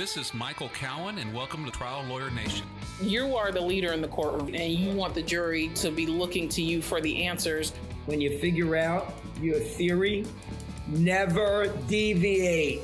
This is Michael Cowen, and welcome to Trial Lawyer Nation. You are the leader in the courtroom, and you want the jury to be looking to you for the answers. When you figure out your theory, never deviate.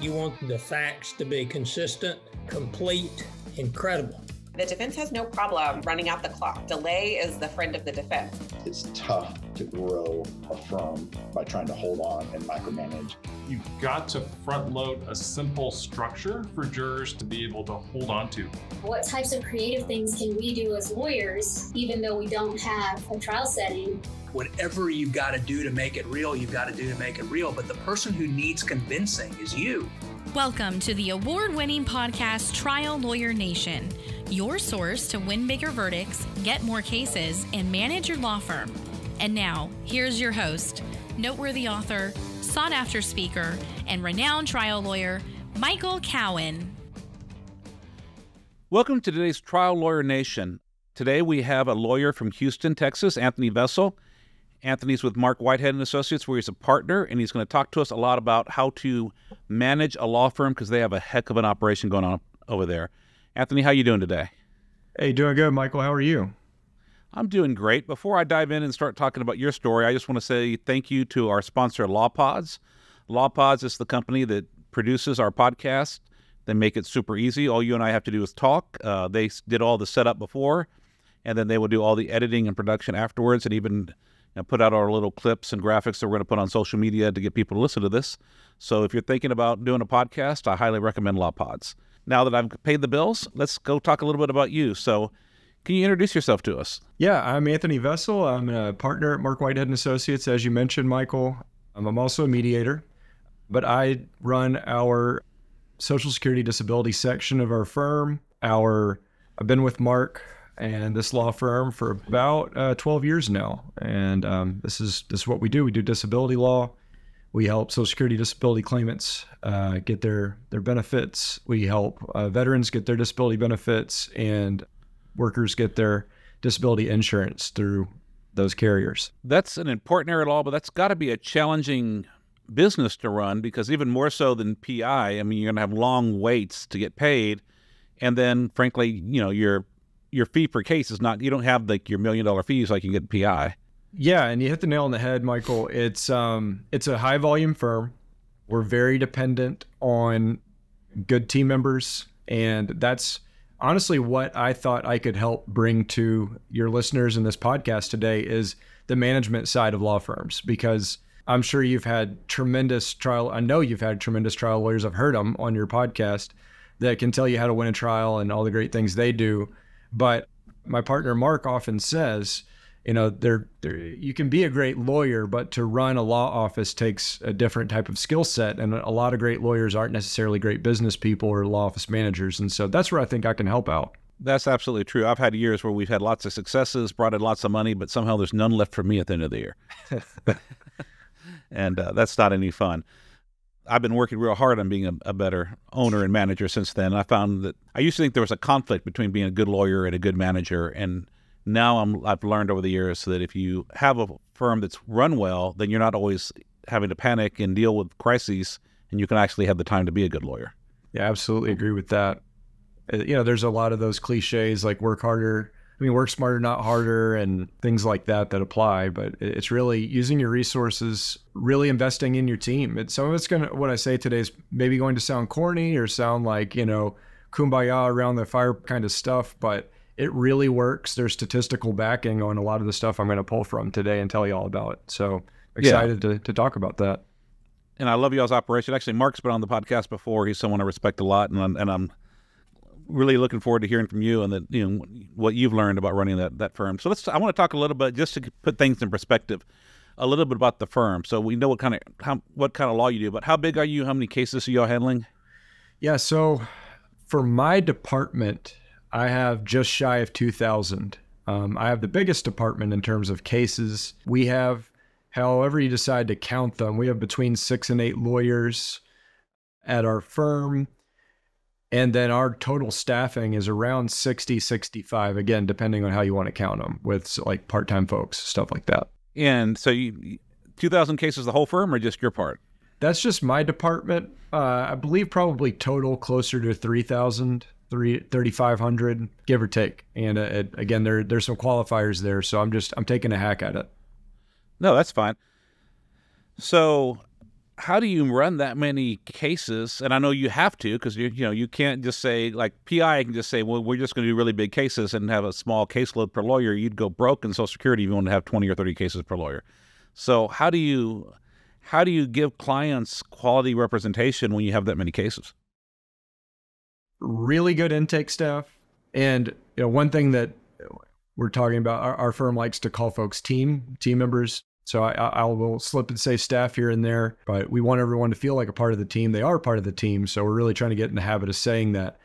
You want the facts to be consistent, complete, and credible. The defense has no problem running out the clock. Delay is the friend of the defense. It's tough to grow a firm by trying to hold on and micromanage. You've got to front load a simple structure for jurors to be able to hold on to. What types of creative things can we do as lawyers, even though we don't have a trial setting? Whatever you've got to do to make it real, you've got to do to make it real. But the person who needs convincing is you. Welcome to the award winning podcast Trial Lawyer Nation, your source to win bigger verdicts, get more cases, and manage your law firm. And now, here's your host, noteworthy author, sought after speaker, and renowned trial lawyer, Michael Cowen. Welcome to today's Trial Lawyer Nation. Today we have a lawyer from Houston, Texas, Anthony Vessel. Anthony's with Marc Whitehead and Associates, where he's a partner, and he's going to talk to us a lot about how to manage a law firm because they have a heck of an operation going on over there. Anthony, how you doing today? Hey, doing good, Michael. How are you? I'm doing great. Before I dive in and start talking about your story, I just want to say thank you to our sponsor, LawPods. LawPods is the company that produces our podcast. They make it super easy. All you and I have to do is talk. Uh, they did all the setup before, and then they will do all the editing and production afterwards, and even you know, put out our little clips and graphics that we're going to put on social media to get people to listen to this. So if you're thinking about doing a podcast, I highly recommend LawPods. Now that I've paid the bills, let's go talk a little bit about you. So can you introduce yourself to us? Yeah, I'm Anthony Vessel. I'm a partner at Marc Whitehead and Associates, as you mentioned, Michael. I'm also a mediator, but I run our Social Security Disability section of our firm. Our I've been with Marc and this law firm for about uh, 12 years now, and um, this is this is what we do. We do disability law. We help Social Security disability claimants uh, get their their benefits. We help uh, veterans get their disability benefits, and workers get their disability insurance through those carriers. That's an important area of law, but that's got to be a challenging business to run because even more so than PI, I mean, you're going to have long waits to get paid, and then frankly, you know, your your fee per case is not. You don't have like your million dollar fees like you get PI. Yeah, and you hit the nail on the head, Michael. It's um, it's a high volume firm. We're very dependent on good team members, and that's honestly what I thought I could help bring to your listeners in this podcast today is the management side of law firms because I'm sure you've had tremendous trial I know you've had tremendous trial lawyers I've heard them on your podcast that can tell you how to win a trial and all the great things they do but my partner Marc often says you know there you can be a great lawyer but to run a law office takes a different type of skill set and a lot of great lawyers aren't necessarily great business people or law office managers and so that's where i think i can help out. That's absolutely true. I've had years where we've had lots of successes brought in lots of money but somehow there's none left for me at the end of the year. And uh, that's not any fun. I've been working real hard on being a, a, better owner and manager since then. I found that I used to think there was a conflict between being a good lawyer and a good manager, and now I'm, I've learned over the years that if you have a firm that's run well, then you're not always having to panic and deal with crises, and you can actually have the time to be a good lawyer. Yeah, absolutely agree with that. Uh, you know, there's a lot of those cliches like work harder. I mean, work smarter, not harder, and things like that that apply. But it's really using your resources, really investing in your team. It's, some of it's going to, what I say today is maybe going to sound corny or sound like, you know, kumbaya around the fire kind of stuff. But it really works. There's statistical backing on a lot of the stuff I'm going to pull from today and tell you all about. So excited yeah. to, to talk about that. And I love y'all's operation. Actually, Marc's been on the podcast before. He's someone I respect a lot, and I'm, and I'm really looking forward to hearing from you and the, you know what you've learned about running that that firm. So let's. I want to talk a little bit just to put things in perspective, a little bit about the firm. So we know what kind of how, what kind of law you do, but how big are you? How many cases are y'all handling? Yeah. So for my department, I have just shy of 2,000. Um, I have the biggest department in terms of cases. We have, however you decide to count them, we have between six and eight lawyers at our firm. And then our total staffing is around 60, 65, again, depending on how you want to count them with like part time folks, stuff like that. And so you, 2,000 cases, the whole firm, or just your part? that's just my department. Uh, I believe probably total closer to 3,000, 3,500, give or take. And uh, it, again, there there's some qualifiers there, so I'm just I'm taking a hack at it. No, that's fine. So, how do you run that many cases? And I know you have to because you you know you can't just say like PI can just say, well, we're just going to do really big cases and have a small caseload per lawyer. You'd go broke in Social Security if you want to have twenty or thirty cases per lawyer. So, how do you how do you give clients quality representation when you have that many cases? Really good intake staff, and you know one thing that we're talking about, our, our firm likes to call folks team team members. So I, I will slip and say staff here and there, but we want everyone to feel like a part of the team. They are part of the team, so we're really trying to get in the habit of saying that.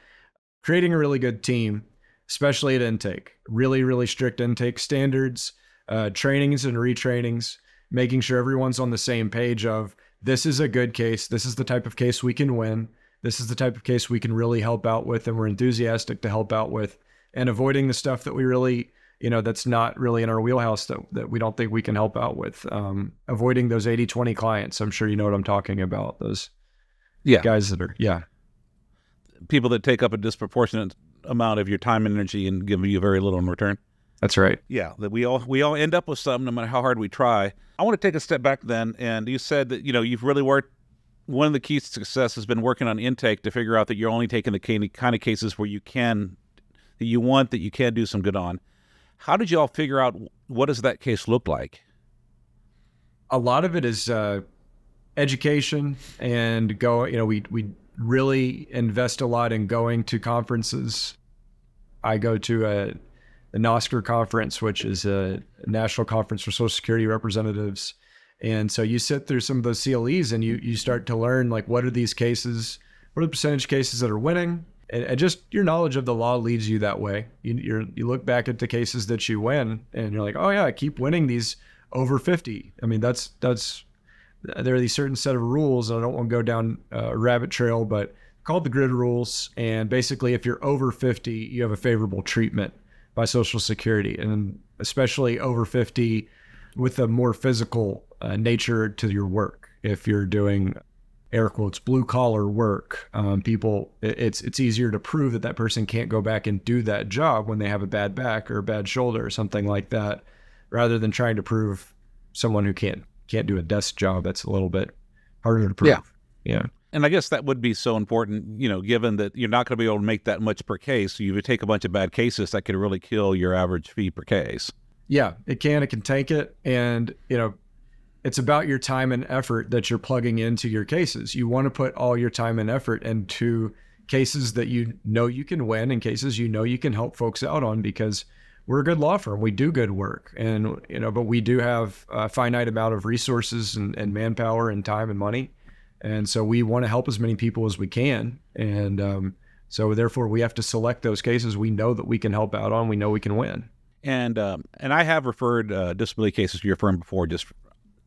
Creating a really good team, especially at intake, really really strict intake standards, uh, trainings and retrainings making sure everyone's on the same page of this is a good case. This is the type of case we can win. This is the type of case we can really help out with and we're enthusiastic to help out with and avoiding the stuff that we really, you know, that's not really in our wheelhouse that, that we don't think we can help out with. Um, avoiding those 80 20 clients. I'm sure you know what I'm talking about. Those yeah. guys that are, yeah. People that take up a disproportionate amount of your time and energy and give you very little in return. That's right. Yeah, that we all we all end up with something no matter how hard we try. I want to take a step back then, and you said that you know you've really worked. One of the keys to success has been working on intake to figure out that you're only taking the kind of cases where you can, that you want, that you can do some good on. How did you all figure out what does that case look like? A lot of it is uh, education and go. You know, we we really invest a lot in going to conferences. I go to a the NOSSCR conference, which is a national conference for Social Security representatives. And so you sit through some of those CLEs and you you start to learn like what are these cases, what are the percentage cases that are winning, and, and just your knowledge of the law leads you that way. You you look back at the cases that you win, and you're like, oh yeah, I keep winning these over 50. I mean, that's that's there are these certain set of rules. I don't want to go down a rabbit trail, but called the grid rules. And basically, if you're over 50, you have a favorable treatment by Social Security, and especially over 50 with a more physical uh, nature to your work. If you're doing air quotes blue collar work, um, people it's it's easier to prove that that person can't go back and do that job when they have a bad back or a bad shoulder or something like that, rather than trying to prove someone who can't can't do a desk job. That's a little bit harder to prove. Yeah. Yeah. And I guess that would be so important, you know, given that you're not going to be able to make that much per case. You would take a bunch of bad cases that could really kill your average fee per case. Yeah, it can. It can tank it. And, you know, it's about your time and effort that you're plugging into your cases. You want to put all your time and effort into cases that you know you can win and cases you know you can help folks out on because we're a good law firm. We do good work. And, you know, but we do have a finite amount of resources and, and manpower and time and money and so we want to help as many people as we can and um, so therefore we have to select those cases we know that we can help out on we know we can win and um, and i have referred uh, disability cases to your firm before just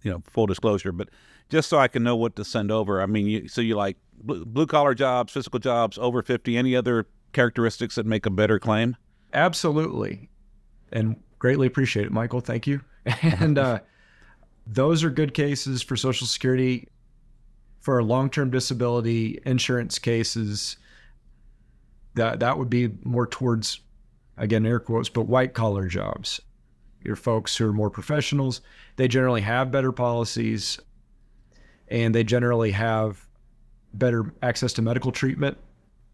you know full disclosure but just so i can know what to send over i mean you, so you like blue, blue collar jobs physical jobs over 50 any other characteristics that make a better claim? Absolutely. And greatly appreciate it michael. Thank you. And uh, those are good cases for social security. For long-term disability insurance cases that that would be more towards again air quotes but white collar jobs. Your folks who are more professionals they generally have better policies and they generally have better access to medical treatment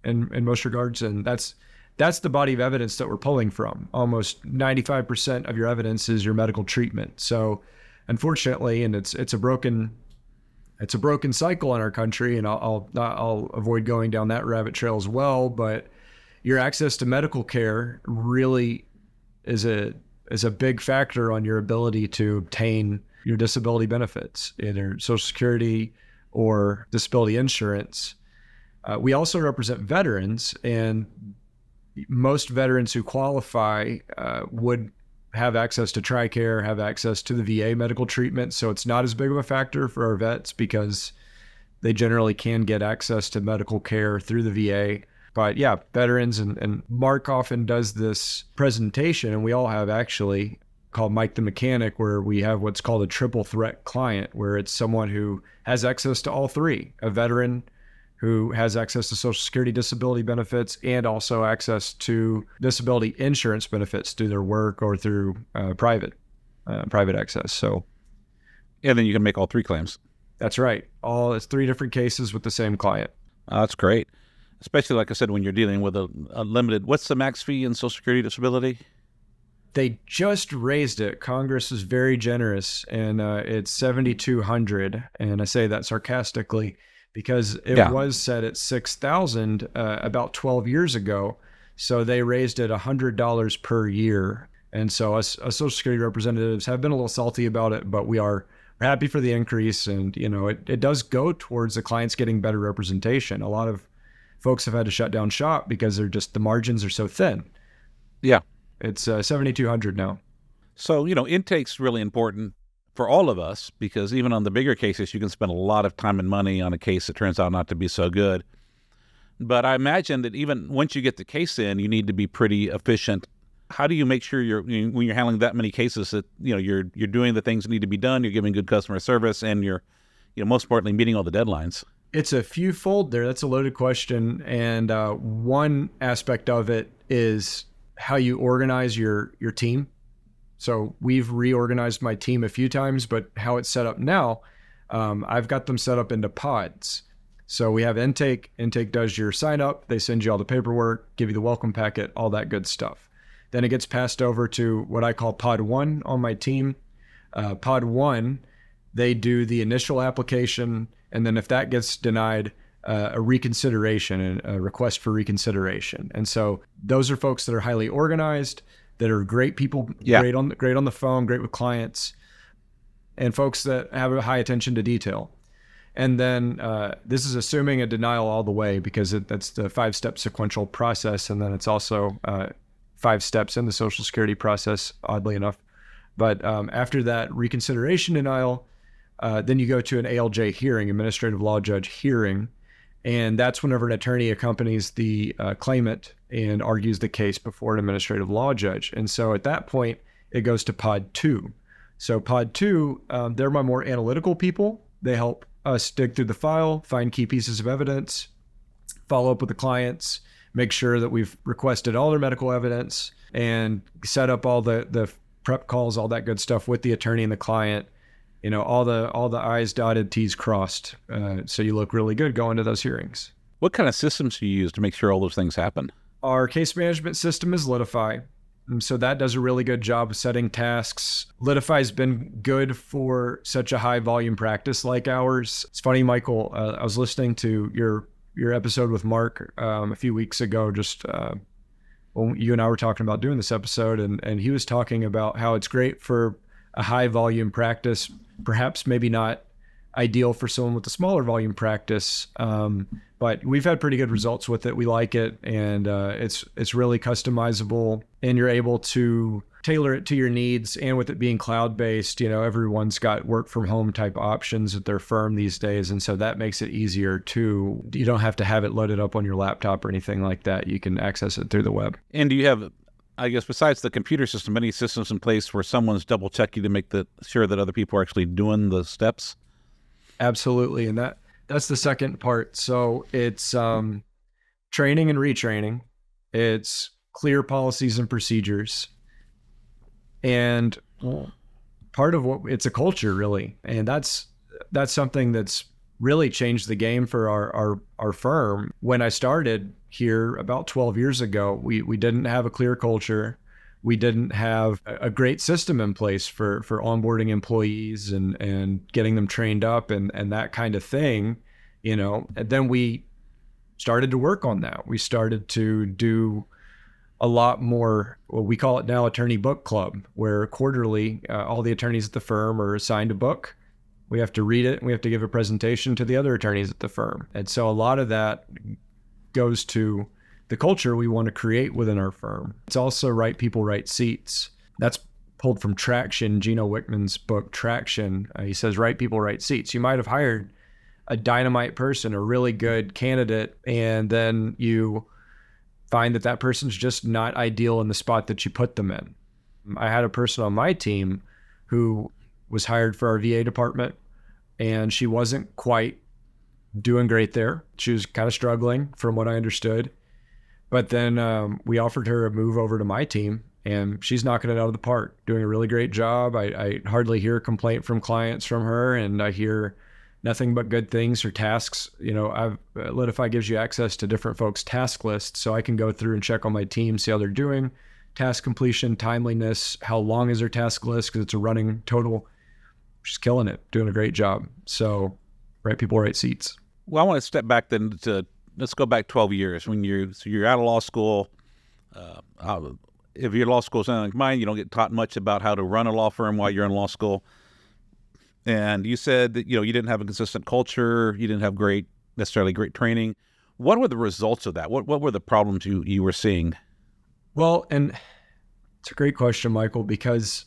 in, in most regards. And that's that's the body of evidence that we're pulling from. Almost 95% of your evidence is your medical treatment. So unfortunately and it's it's a broken it's a broken cycle in our country, and I'll, I'll I'll avoid going down that rabbit trail as well. But your access to medical care really is a is a big factor on your ability to obtain your disability benefits, either Social Security or disability insurance. Uh, we also represent veterans, and most veterans who qualify uh, would have access to TRICARE, have access to the VA medical treatment. So it's not as big of a factor for our vets because they generally can get access to medical care through the VA. But yeah, veterans and, and Marc often does this presentation, and we all have actually called Mike the Mechanic, where we have what's called a triple threat client, where it's someone who has access to all three a veteran who has access to Social Security disability benefits and also access to disability insurance benefits through their work or through uh, private uh, private access. So, and then you can make all three claims. That's right. All it's three different cases with the same client. Oh, that's great, especially like I said when you're dealing with a, a limited. What's the max fee in Social Security disability? They just raised it. Congress is very generous, and uh, it's seventy two hundred. And I say that sarcastically because it yeah. was set at six thousand uh, about twelve years ago. So they raised it hundred dollars per year. And so us, us Social Security representatives have been a little salty about it, but we are we're happy for the increase. And, you know, it, it does go towards the clients getting better representation. A lot of folks have had to shut down shop because they're just, the margins are so thin. Yeah. It's uh, 7,200 now. So, you know, intake's really important for all of us because even on the bigger cases, you can spend a lot of time and money on a case that turns out not to be so good. But I imagine that even once you get the case in, you need to be pretty efficient how do you make sure you're when you're handling that many cases that you know you're you're doing the things that need to be done, you're giving good customer service, and you're you know most importantly meeting all the deadlines? It's a few fold there. That's a loaded question, and uh, one aspect of it is how you organize your your team. So we've reorganized my team a few times, but how it's set up now, um, I've got them set up into pods. So we have intake. Intake does your sign up. They send you all the paperwork, give you the welcome packet, all that good stuff. Then it gets passed over to what I call Pod One on my team. Uh, pod One, they do the initial application, and then if that gets denied, uh, a reconsideration and a request for reconsideration. And so those are folks that are highly organized, that are great people, yeah. great on great on the phone, great with clients, and folks that have a high attention to detail. And then uh, this is assuming a denial all the way because it, that's the five step sequential process. And then it's also uh, five steps in the Social Security process, oddly enough. But um, after that reconsideration denial, uh, then you go to an ALJ hearing, administrative law judge hearing, and that's whenever an attorney accompanies the uh, claimant and argues the case before an administrative law judge. And so at that point, it goes to Pod Two. So Pod Two, um, they're my more analytical people. They help us dig through the file, find key pieces of evidence, follow up with the clients, make sure that we've requested all their medical evidence and set up all the the prep calls, all that good stuff with the attorney and the client. You know, all the all the I's dotted, T's crossed, uh, so you look really good going to those hearings. What kind of systems do you use to make sure all those things happen? Our case management system is Litify. So that does a really good job of setting tasks. Litify's been good for such a high volume practice like ours. It's funny, Michael. Uh, I was listening to your your episode with Marc um, a few weeks ago, just uh, when you and I were talking about doing this episode, and and he was talking about how it's great for a high volume practice, perhaps maybe not ideal for someone with a smaller volume practice. Um, but we've had pretty good results with it. We like it, and uh, it's it's really customizable, and you're able to tailor it to your needs. And with it being cloud based, you know, everyone's got work from home type options at their firm these days. And so that makes it easier too. You don't have to have it loaded up on your laptop or anything like that. You can access it through the web. And do you have I guess besides the computer system, any systems in place where someone's double checking to make the sure that other people are actually doing the steps? Absolutely, and that that's the second part. So it's um, training and retraining. It's clear policies and procedures and part of what it's a culture really and that's that's something that's really changed the game for our our, our firm when i started here about 12 years ago we we didn't have a clear culture. We didn't have a great system in place for for onboarding employees and and getting them trained up and and that kind of thing you know. And then we started to work on that. We started to do a lot more well we call it now attorney book club where quarterly uh, all the attorneys at the firm are assigned a book. We have to read it and we have to give a presentation to the other attorneys at the firm. And so a lot of that goes to the culture we want to create within our firm. It's also right people right seats. That's pulled from traction gino wickman's book traction. Uh, he says right people right seats. You might have hired a dynamite person a really good candidate and then you find that that person's just not ideal in the spot that you put them in. I had a person on my team who was hired for our VA department, and she wasn't quite doing great there. She was kind of struggling, from what I understood. But then um, we offered her a move over to my team, and she's knocking it out of the park, doing a really great job. I, I hardly hear a complaint from clients from her, and I hear nothing but good things. Her tasks, you know, I've uh, Litify gives you access to different folks' task lists, so I can go through and check on my team, see how they're doing, task completion, timeliness, how long is their task list because it's a running total. She's killing it, doing a great job. So, right people, right seats. Well, I want to step back then to let's go back 12 years when you're so you're out of law school. Uh, if your law school is like mine, you don't get taught much about how to run a law firm while you're in law school. And you said that you know you didn't have a consistent culture, you didn't have great necessarily great training. What were the results of that? What what were the problems you you were seeing? Well, and it's a great question, Michael, because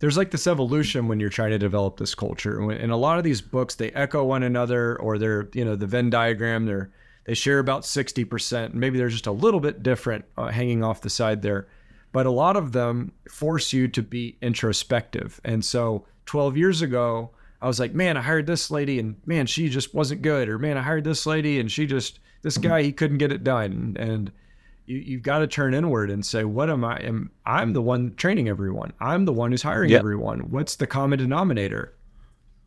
there's like this evolution when you're trying to develop this culture. And a lot of these books, they echo one another, or they're, you know, the Venn diagram, they're they share about 60%. Maybe they're just a little bit different uh, hanging off the side there. But a lot of them force you to be introspective. And so 12 years ago, I was like, man, I hired this lady and man, she just wasn't good. Or man, I hired this lady and she just, this guy, he couldn't get it done. And you, you've got to turn inward and say, what am I? Am I'm the one training everyone. I'm the one who's hiring yep. everyone. What's the common denominator?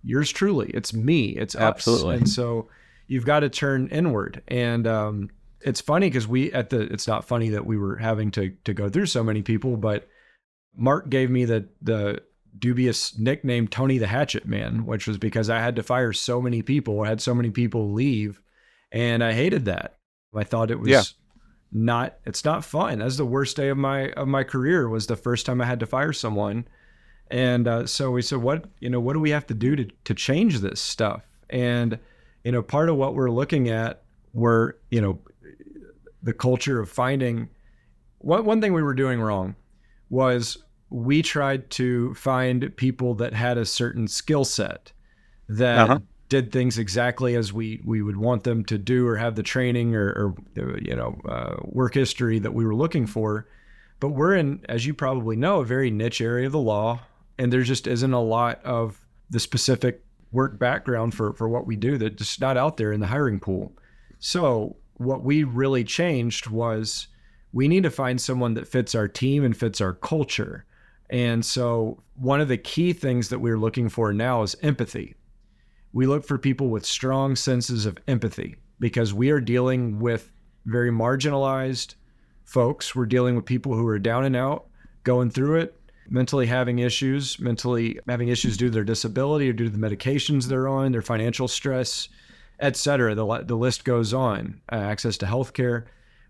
Yours truly. It's me. It's absolutely. Us. And so you've got to turn inward. And um, it's funny because we at the. It's not funny that we were having to to go through so many people, but Marc gave me the the dubious nickname Tony the Hatchet Man, which was because I had to fire so many people. I had so many people leave, and I hated that. I thought it was yeah not it's not fun. That's the worst day of my of my career was the first time I had to fire someone. And uh, so we said, what you know, what do we have to do to to change this stuff? And you know, part of what we're looking at were you know the culture of finding. One one thing we were doing wrong was we tried to find people that had a certain skill set that uh-huh did things exactly as we we would want them to do or have the training or, or you know uh, work history that we were looking for. But we're in as you probably know a very niche area of the law and there just isn't a lot of the specific work background for for what we do that just not out there in the hiring pool. So what we really changed was we need to find someone that fits our team and fits our culture. And so one of the key things that we're looking for now is empathy we look for people with strong senses of empathy because we are dealing with very marginalized folks. We're dealing with people who are down and out, going through it, mentally having issues, mentally having issues due to their disability or due to the medications they're on, their financial stress, etc. The, the list goes on. Uh, access to healthcare.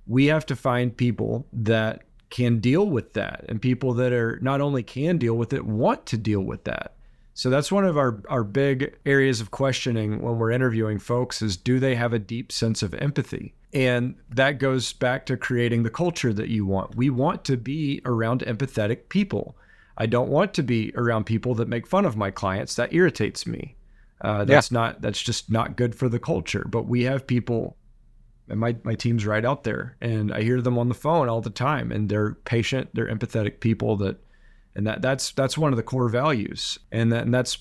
We have to find people that can deal with that and people that are not only can deal with it, want to deal with that. So that's one of our, our big areas of questioning when we're interviewing folks is do they have a deep sense of empathy? And that goes back to creating the culture that you want. We want to be around empathetic people. I don't want to be around people that make fun of my clients. That irritates me. Uh, that's yeah. not that's just not good for the culture. But we have people, and my my team's right out there, and I hear them on the phone all the time, and they're patient, they're empathetic people that and that that's that's one of the core values. And that and that's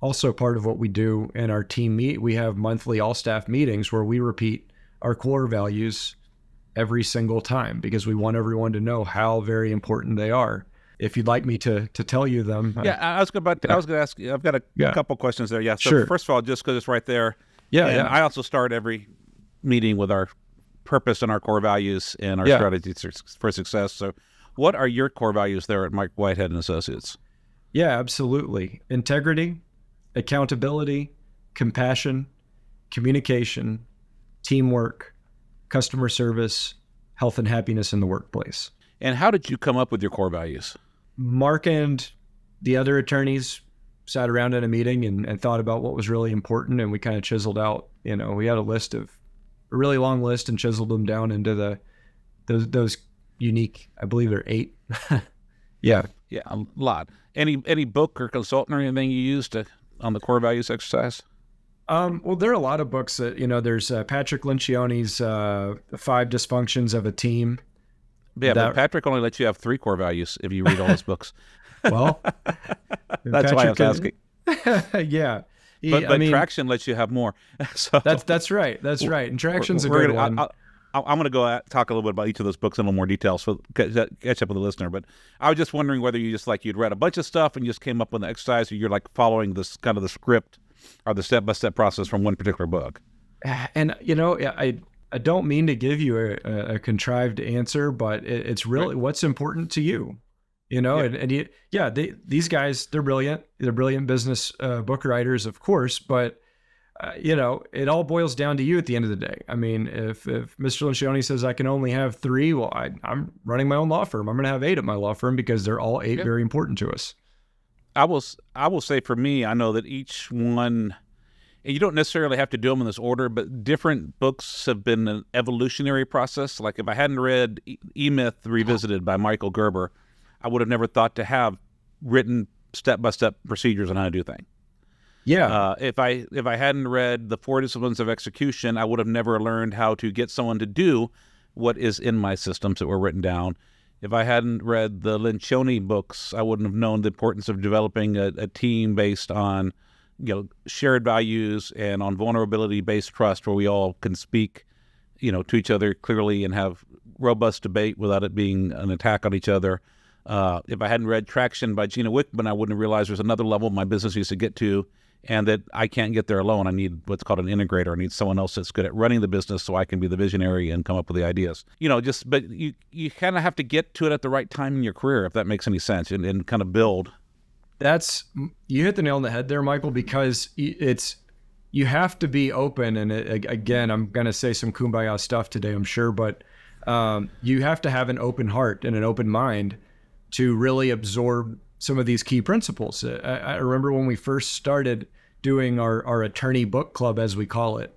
also part of what we do in our team meet. We have monthly all staff meetings where we repeat our core values every single time because we want everyone to know how very important they are. If you'd like me to to tell you them yeah i, I was about to, i was going to ask you i've got a yeah. couple questions there. Yeah so sure. first of all just because it's right there. Yeah, yeah. I also start every meeting with our purpose and our core values and our yeah. strategies for success. So what are your core values there at Mike Whitehead and Associates? Yeah, absolutely. Integrity, accountability, compassion, communication, teamwork, customer service, health and happiness in the workplace. And how did you come up with your core values? Marc and the other attorneys sat around in a meeting and, and thought about what was really important and we kind of chiseled out, you know, we had a list of a really long list and chiseled them down into the those those unique. I believe there are eight. yeah, yeah, a lot. Any any book or consultant or anything you use to on the core values exercise? Um, well, there are a lot of books that you know. There's uh, Patrick Lencioni's uh, Five Dysfunctions of a Team. Yeah, that- but Patrick only lets you have three core values if you read all his books. Well, that's why I was Patrick asking. yeah. He- But, I but mean, traction lets you have more. so That's that's right. That's right. And traction's a we're good gonna, one. I, I, I'm going to go talk a little bit about each of those books in a little more detail, so catch, catch up with the listener. But I was just wondering whether you just like you'd read a bunch of stuff and just came up with an exercise, or you're like following this kind of the script or the step by step process from one particular book. and you know, I I don't mean to give you a, a, contrived answer, but it, it's really what's important to you. You know, and, and you, yeah, they, these guys, they're brilliant. They're brilliant business uh, book writers, of course, but uh, you know, it all boils down to you at the end of the day. I mean, if if Mr. Lencioni says I can only have three, well, I, I'm running my own law firm. I'm going to have eight at my law firm because they're all eight very important to us. I will I will say for me, I know that each one, and you don't necessarily have to do them in this order, but different books have been an evolutionary process. Like if I hadn't read E- E Myth Revisited by Michael Gerber, I would have never thought to have written step by step procedures on how to do things. Yeah. Uh, if I if I hadn't read the Four Disciplines of Execution, I would have never learned how to get someone to do what is in my systems that were written down. If I hadn't read the Lencioni books, I wouldn't have known the importance of developing a, a team based on you know shared values and on vulnerability based trust, where we all can speak you know to each other clearly and have robust debate without it being an attack on each other. Uh, if I hadn't read Traction by Gino Wickman, I wouldn't have realized there's another level my business needs to get to, and that I can't get there alone. I need what's called an integrator. I need someone else that's good at running the business, so I can be the visionary and come up with the ideas. You know, just but you you kind of have to get to it at the right time in your career, if that makes any sense, and, and kind of build. That's you hit the nail on the head there, Michael, because it's you have to be open. And it, again, I'm going to say some kumbaya stuff today, I'm sure, but um, you have to have an open heart and an open mind to really absorb some of these key principles. I, I remember when we first started doing our, our attorney book club, as we call it.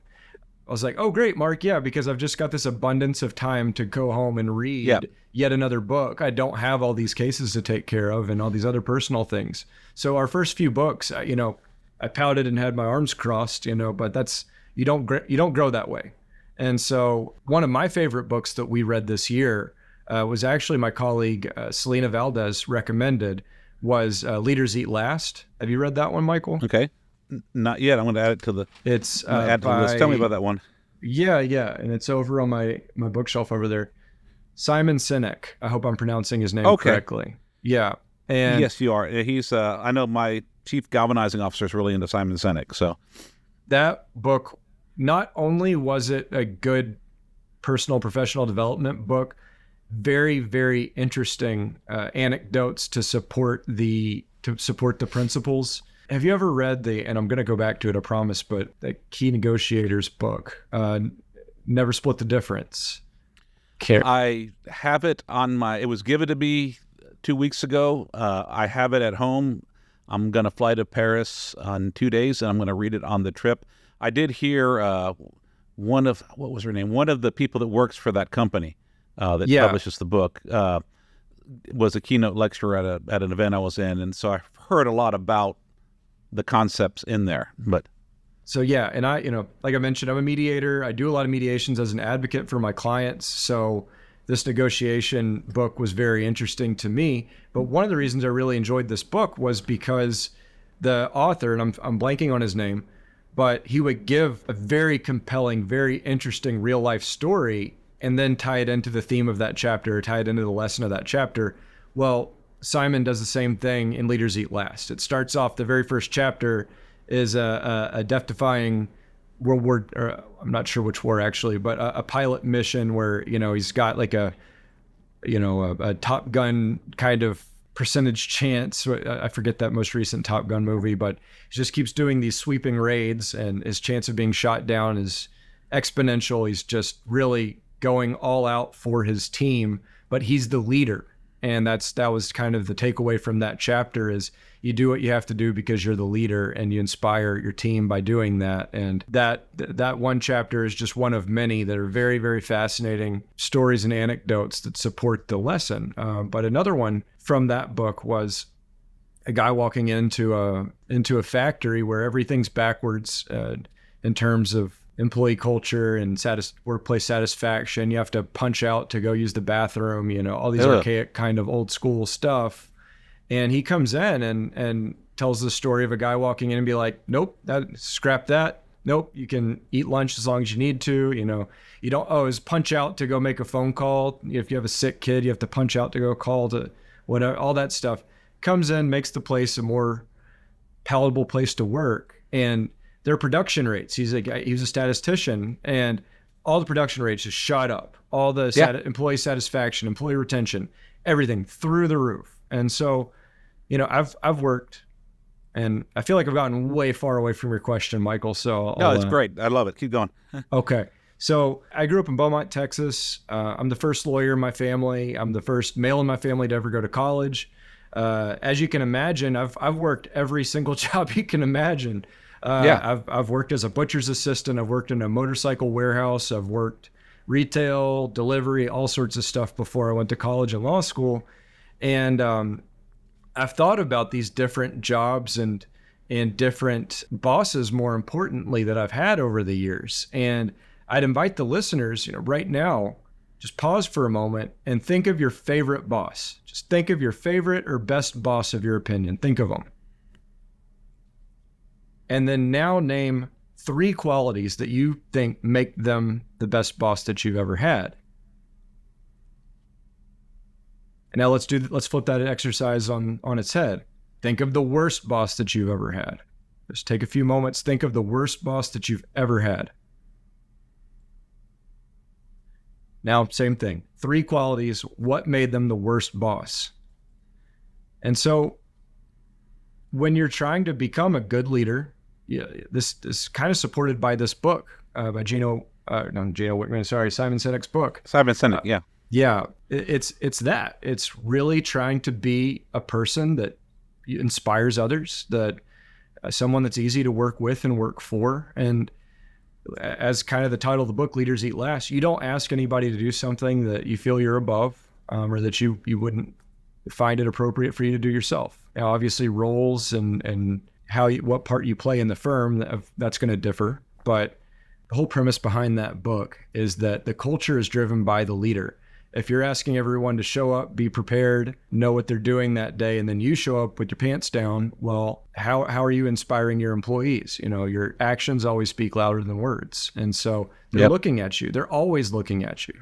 I was like, oh, great, Marc. Yeah, because I've just got this abundance of time to go home and read Yeah. yet another book. I don't have all these cases to take care of and all these other personal things. So our first few books, you know, I pouted and had my arms crossed, you know, but that's you don't gr- you don't grow that way. And so one of my favorite books that we read this year uh, was actually my colleague uh, Selena Valdez recommended was uh, Leaders Eat Last. Have you read that one, Michael? Okay, not yet. I'm going to add it to the. It's uh, add to the list. Tell me about that one. Yeah, yeah, and it's over on my my bookshelf over there. Simon Sinek. I hope I'm pronouncing his name Okay. correctly. Yeah, and yes, you are. He's. Uh, I know my chief galvanizing officer is really into Simon Sinek. So that book not only was it a good personal professional development book very very interesting uh, anecdotes to support the to support the principles have you ever read the and i'm going to go back to it i promise but the key negotiators book uh, never split the difference Care. I have it on my. It was given to me two weeks ago. Uh, I have it at home. I'm gonna fly to Paris on two days, and I'm gonna read it on the trip. I did hear uh, one of what was her name? One of the people that works for that company uh, that Yeah. publishes the book uh, was a keynote lecturer at a at an event I was in, and so I've heard a lot about the concepts in there. But So yeah, and I, you know, like I mentioned, I'm a mediator. I do a lot of mediations as an advocate for my clients. So this negotiation book was very interesting to me. But one of the reasons I really enjoyed this book was because the author, and I'm I'm blanking on his name, but he would give a very compelling, very interesting real life story and then tie it into the theme of that chapter, tie it into the lesson of that chapter. Well, Simon does the same thing in Leaders Eat Last. It starts off the very first chapter is a, a, a death-defying World War. Or I'm not sure which war actually, but a, a pilot mission where you know he's got like a you know a, a Top Gun kind of percentage chance. I I forget that most recent Top Gun movie, but he just keeps doing these sweeping raids, and his chance of being shot down is exponential. He's just really going all out for his team, but he's the leader. And that's that was kind of the takeaway from that chapter is you do what you have to do because you're the leader and you inspire your team by doing that. And that that one chapter is just one of many that are very very fascinating stories and anecdotes that support the lesson. Uh, but another one from that book was a guy walking into a into a factory where everything's backwards uh, in terms of employee culture and satis- workplace satisfaction. You have to punch out to go use the bathroom, you know, all these archaic kind of old school stuff. And he comes in and and tells the story of a guy walking in and be like, "Nope, that scrap that. Nope, you can eat lunch as long as you need to. You know, you don't oh, always punch out to go make a phone call. If you have a sick kid, you have to punch out to go call to whatever. All that stuff comes in, makes the place a more palatable place to work, and their production rates. He's a guy, he was a statistician, and all the production rates just shot up. All the Yeah. sati- employee satisfaction, employee retention, everything through the roof. And so, you know, I've I've worked, and I feel like I've gotten way far away from your question, Michael. So No, I'll, it's uh, great. I love it. Keep going. Okay. So I grew up in Beaumont, Texas. Uh, I'm the first lawyer in my family. I'm the first male in my family to ever go to college. Uh, as you can imagine, I've I've worked every single job you can imagine. Uh, Yeah. I've I've worked as a butcher's assistant. I've worked in a motorcycle warehouse. I've worked retail, delivery, all sorts of stuff before I went to college and law school. And um, I've thought about these different jobs and and different bosses more importantly that I've had over the years. And I'd invite the listeners, you know, right now, just pause for a moment and think of your favorite boss. Just think of your favorite or best boss of your opinion. Think of them. And then now name three qualities that you think make them the best boss that you've ever had. And now let's do let's flip that exercise on on its head. Think of the worst boss that you've ever had. Just take a few moments. Think of the worst boss that you've ever had. Now, same thing. Three qualities. What made them the worst boss? And so, when you're trying to become a good leader, yeah, this is kind of supported by this book uh, by Gino, uh, no, Gino Wickman. Sorry, Simon Sinek's book. Simon Sinek, yeah. Yeah, it- it's it's that. It's really trying to be a person that inspires others, that uh, someone that's easy to work with and work for. And as kind of the title of the book, "Leaders Eat Last," you don't ask anybody to do something that you feel you're above, um, or that you you wouldn't find it appropriate for you to do yourself. Now, obviously, roles and and how you, what part you play in the firm that's going to differ, but the whole premise behind that book is that the culture is driven by the leader. If you're asking everyone to show up, be prepared, know what they're doing that day, and then you show up with your pants down, well, how, how are you inspiring your employees? You know, your actions always speak louder than words. And so they're Yep. looking at you, they're always looking at you.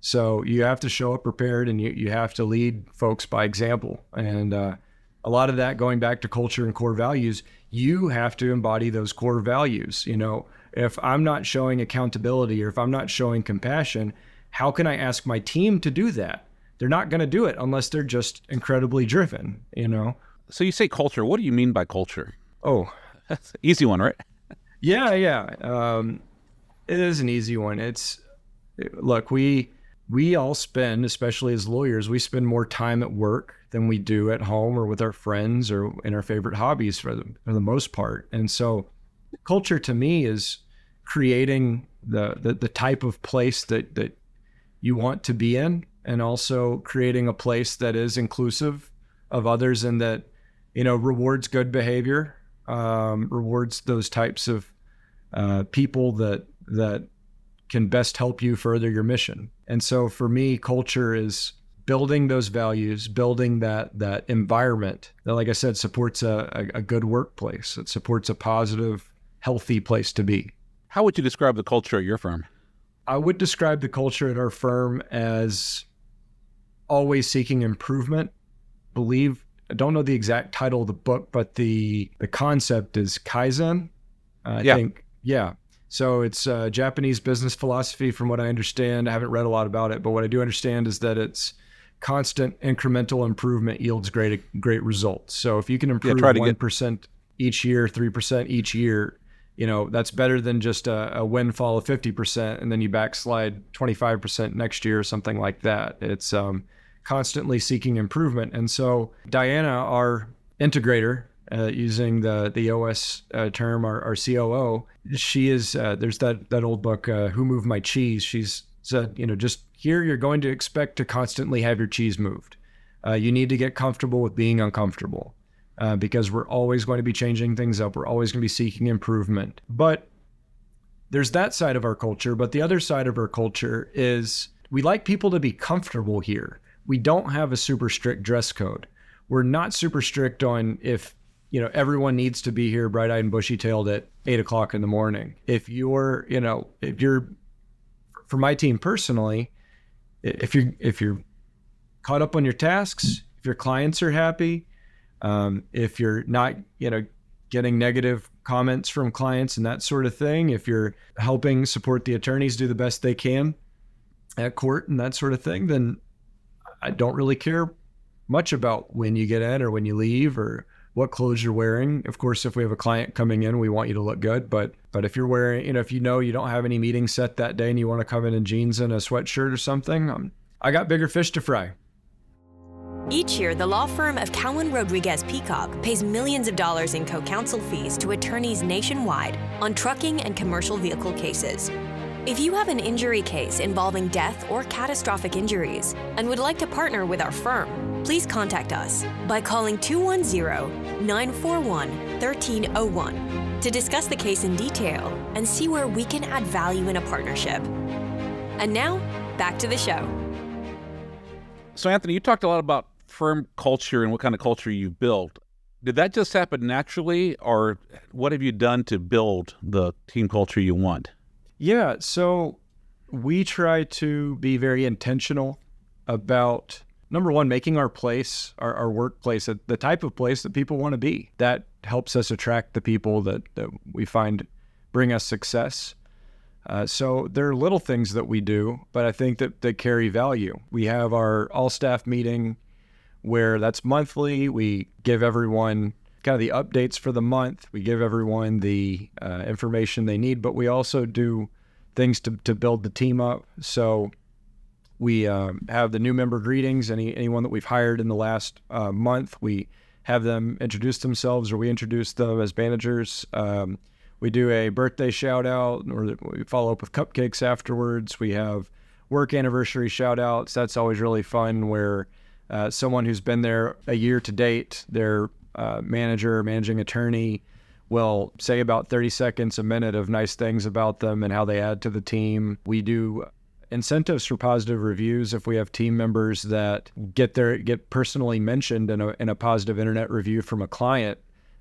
So you have to show up prepared and you, you have to lead folks by example. And uh, a lot of that going back to culture and core values, you have to embody those core values. You know, if I'm not showing accountability or if I'm not showing compassion, how can I ask my team to do that? They're not going to do it unless they're just incredibly driven, you know? So you say culture. What do you mean by culture? Oh, That's an easy one, right? Yeah, yeah. Um, it is an easy one. It's look, we we all spend, especially as lawyers, we spend more time at work than we do at home or with our friends or in our favorite hobbies for the for the most part. And so, culture to me is creating the the, the type of place that that you want to be in, and also creating a place that is inclusive of others and that you know rewards good behavior, um, rewards those types of uh, people that that can best help you further your mission. And so for me, culture is building those values, building that that environment that, like I said, supports a, a, a good workplace. It supports a positive, healthy place to be. How would you describe the culture at your firm? I would describe the culture at our firm as always seeking improvement. Believe I don't know the exact title of the book, but the the concept is kaizen. I Yeah. think yeah. So it's uh, Japanese business philosophy, from what I understand. I haven't read a lot about it, but what I do understand is that it's constant incremental improvement yields great great results. So if you can improve try to one get- each year, three percent each year, you know that's better than just a, a windfall of fifty percent and then you backslide twenty five percent next year or something like that. It's um, constantly seeking improvement, and so Diana, our integrator, uh, using the the OS uh, term, our, our COO, she is. Uh, there's that that old book, uh, "Who Moved My Cheese." She's said, you know, just here you're going to expect to constantly have your cheese moved. Uh, you need to get comfortable with being uncomfortable uh, because we're always going to be changing things up. We're always going to be seeking improvement. But there's that side of our culture, but the other side of our culture is we like people to be comfortable here. We don't have a super strict dress code. We're not super strict on if you know everyone needs to be here bright-eyed and bushy-tailed at eight o'clock in the morning. If you're, you know, if you're for my team personally, if you're if you're caught up on your tasks, if your clients are happy, um, if you're not, you know, getting negative comments from clients and that sort of thing, if you're helping support the attorneys do the best they can at court and that sort of thing, then I don't really care much about when you get in or when you leave or what clothes you're wearing. Of course, if we have a client coming in, we want you to look good. But but if you're wearing, you know, if you know you don't have any meetings set that day and you want to come in in jeans and a sweatshirt or something, um, I got bigger fish to fry. Each year, the law firm of Cowen Rodriguez Peacock pays millions of dollars in co counsel fees to attorneys nationwide on trucking and commercial vehicle cases. If you have an injury case involving death or catastrophic injuries and would like to partner with our firm, please contact us by calling 210 941 1301 to discuss the case in detail and see where we can add value in a partnership. And now, back to the show. So, Anthony, you talked a lot about firm culture and what kind of culture you've built. Did that just happen naturally, or what have you done to build the team culture you want? Yeah, so we try to be very intentional about number one, making our place, our, our workplace, the type of place that people want to be. That helps us attract the people that, that we find bring us success. Uh, so there are little things that we do, but I think that they carry value. We have our all staff meeting where that's monthly. We give everyone kind of the updates for the month. We give everyone the uh, information they need, but we also do things to, to build the team up. So we um, have the new member greetings. Any anyone that we've hired in the last uh, month, we have them introduce themselves, or we introduce them as managers. Um, we do a birthday shout out, or we follow up with cupcakes afterwards. We have work anniversary shout outs. That's always really fun. Where uh, someone who's been there a year to date, their uh, manager, managing attorney, will say about 30 seconds, a minute of nice things about them and how they add to the team. We do incentives for positive reviews if we have team members that get their get personally mentioned in a, in a positive internet review from a client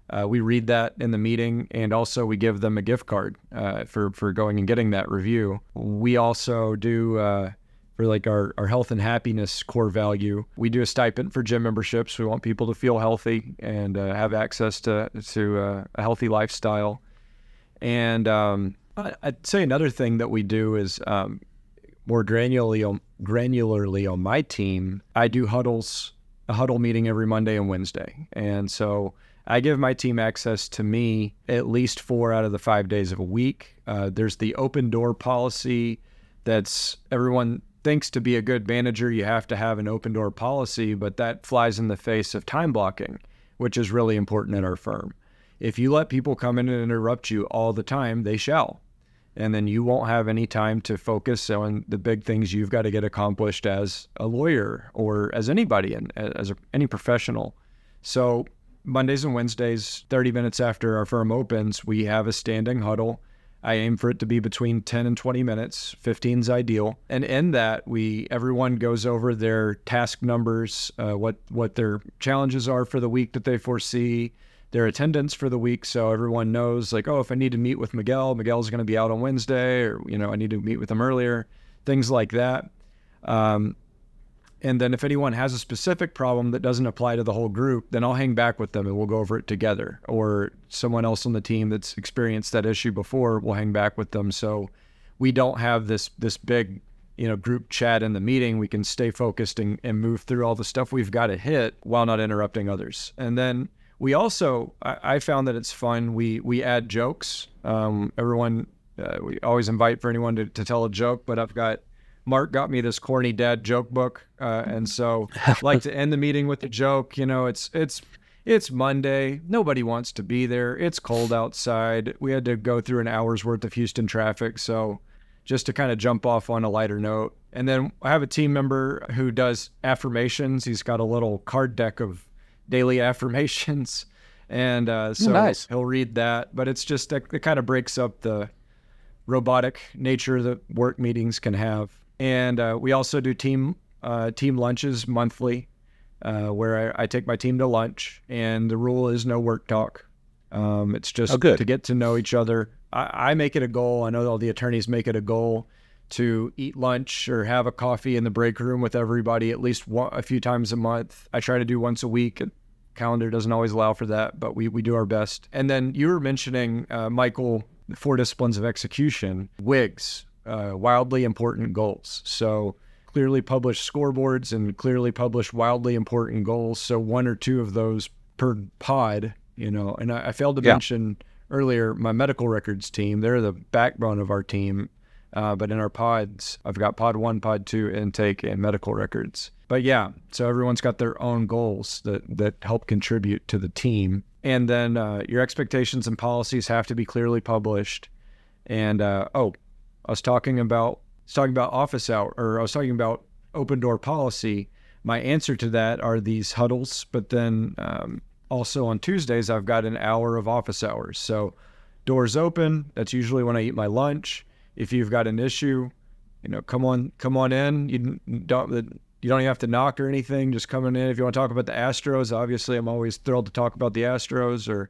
uh, we read that in the meeting and also we give them a gift card uh, for for going and getting that review. We also do uh, for like our, our health and happiness core value we do a stipend for gym memberships. We want people to feel healthy and uh, have access to to uh, a healthy lifestyle. And um, I'd say another thing that we do is um, more granularly on, granularly on my team, I do huddles, a huddle meeting every Monday and Wednesday. And so I give my team access to me at least four out of the five days of a week. Uh, there's the open door policy that's everyone thinks to be a good manager, you have to have an open door policy, but that flies in the face of time blocking, which is really important at our firm. If you let people come in and interrupt you all the time, they shall and then you won't have any time to focus on the big things you've got to get accomplished as a lawyer or as anybody and as a, any professional. So Mondays and Wednesdays, 30 minutes after our firm opens, we have a standing huddle. I aim for it to be between 10 and 20 minutes. 15 is ideal. And in that, we everyone goes over their task numbers, uh, what what their challenges are for the week that they foresee, their attendance for the week. So everyone knows like oh if i need to meet with miguel miguel's going to be out on wednesday or you know i need to meet with him earlier things like that. Um, and then if anyone has a specific problem that doesn't apply to the whole group then i'll hang back with them and we'll go over it together. Or someone else on the team that's experienced that issue before will hang back with them. So we don't have this this big you know group chat in the meeting. We can stay focused and, and move through all the stuff we've got to hit while not interrupting others. And then we also, I, I found that it's fun. We we add jokes. Um, everyone, uh, we always invite for anyone to, to tell a joke, but I've got Marc got me this corny dad joke book, uh, and so like to end the meeting with a joke. You know, it's it's it's Monday. Nobody wants to be there. It's cold outside. We had to go through an hour's worth of Houston traffic, so just to kind of jump off on a lighter note. And then I have a team member who does affirmations. He's got a little card deck of daily affirmations, and uh, so nice. he'll read that. But it's just it kind of breaks up the robotic nature that work meetings can have. And uh, we also do team uh, team lunches monthly, uh, where I, I, take my team to lunch, and the rule is no work talk. Um, it's just oh, to get to know each other. I, I make it a goal. I know all the attorneys make it a goal to eat lunch or have a coffee in the break room with everybody at least one, a few times a month. I try to do once a week. Calendar doesn't always allow for that, but we, we do our best. And then you were mentioning, uh, Michael, the four disciplines of execution, WIGs, uh, wildly important goals. So clearly published scoreboards and clearly published wildly important goals. So one or two of those per pod, you know. And I, I failed to yeah. mention earlier my medical records team. They're the backbone of our team. Uh, but in our pods, I've got pod one, pod two, intake, and medical records. But yeah, so everyone's got their own goals that that help contribute to the team. And then uh, your expectations and policies have to be clearly published. And uh, oh, I was talking about was talking about office hour, or I was talking about open door policy. My answer to that are these huddles, but then um, also on Tuesdays I've got an hour of office hours. So doors open. That's usually when I eat my lunch. If you've got an issue, you know, come on, come on in. You don't you don't even have to knock or anything. Just coming in. If you want to talk about the Astros, obviously I'm always thrilled to talk about the Astros or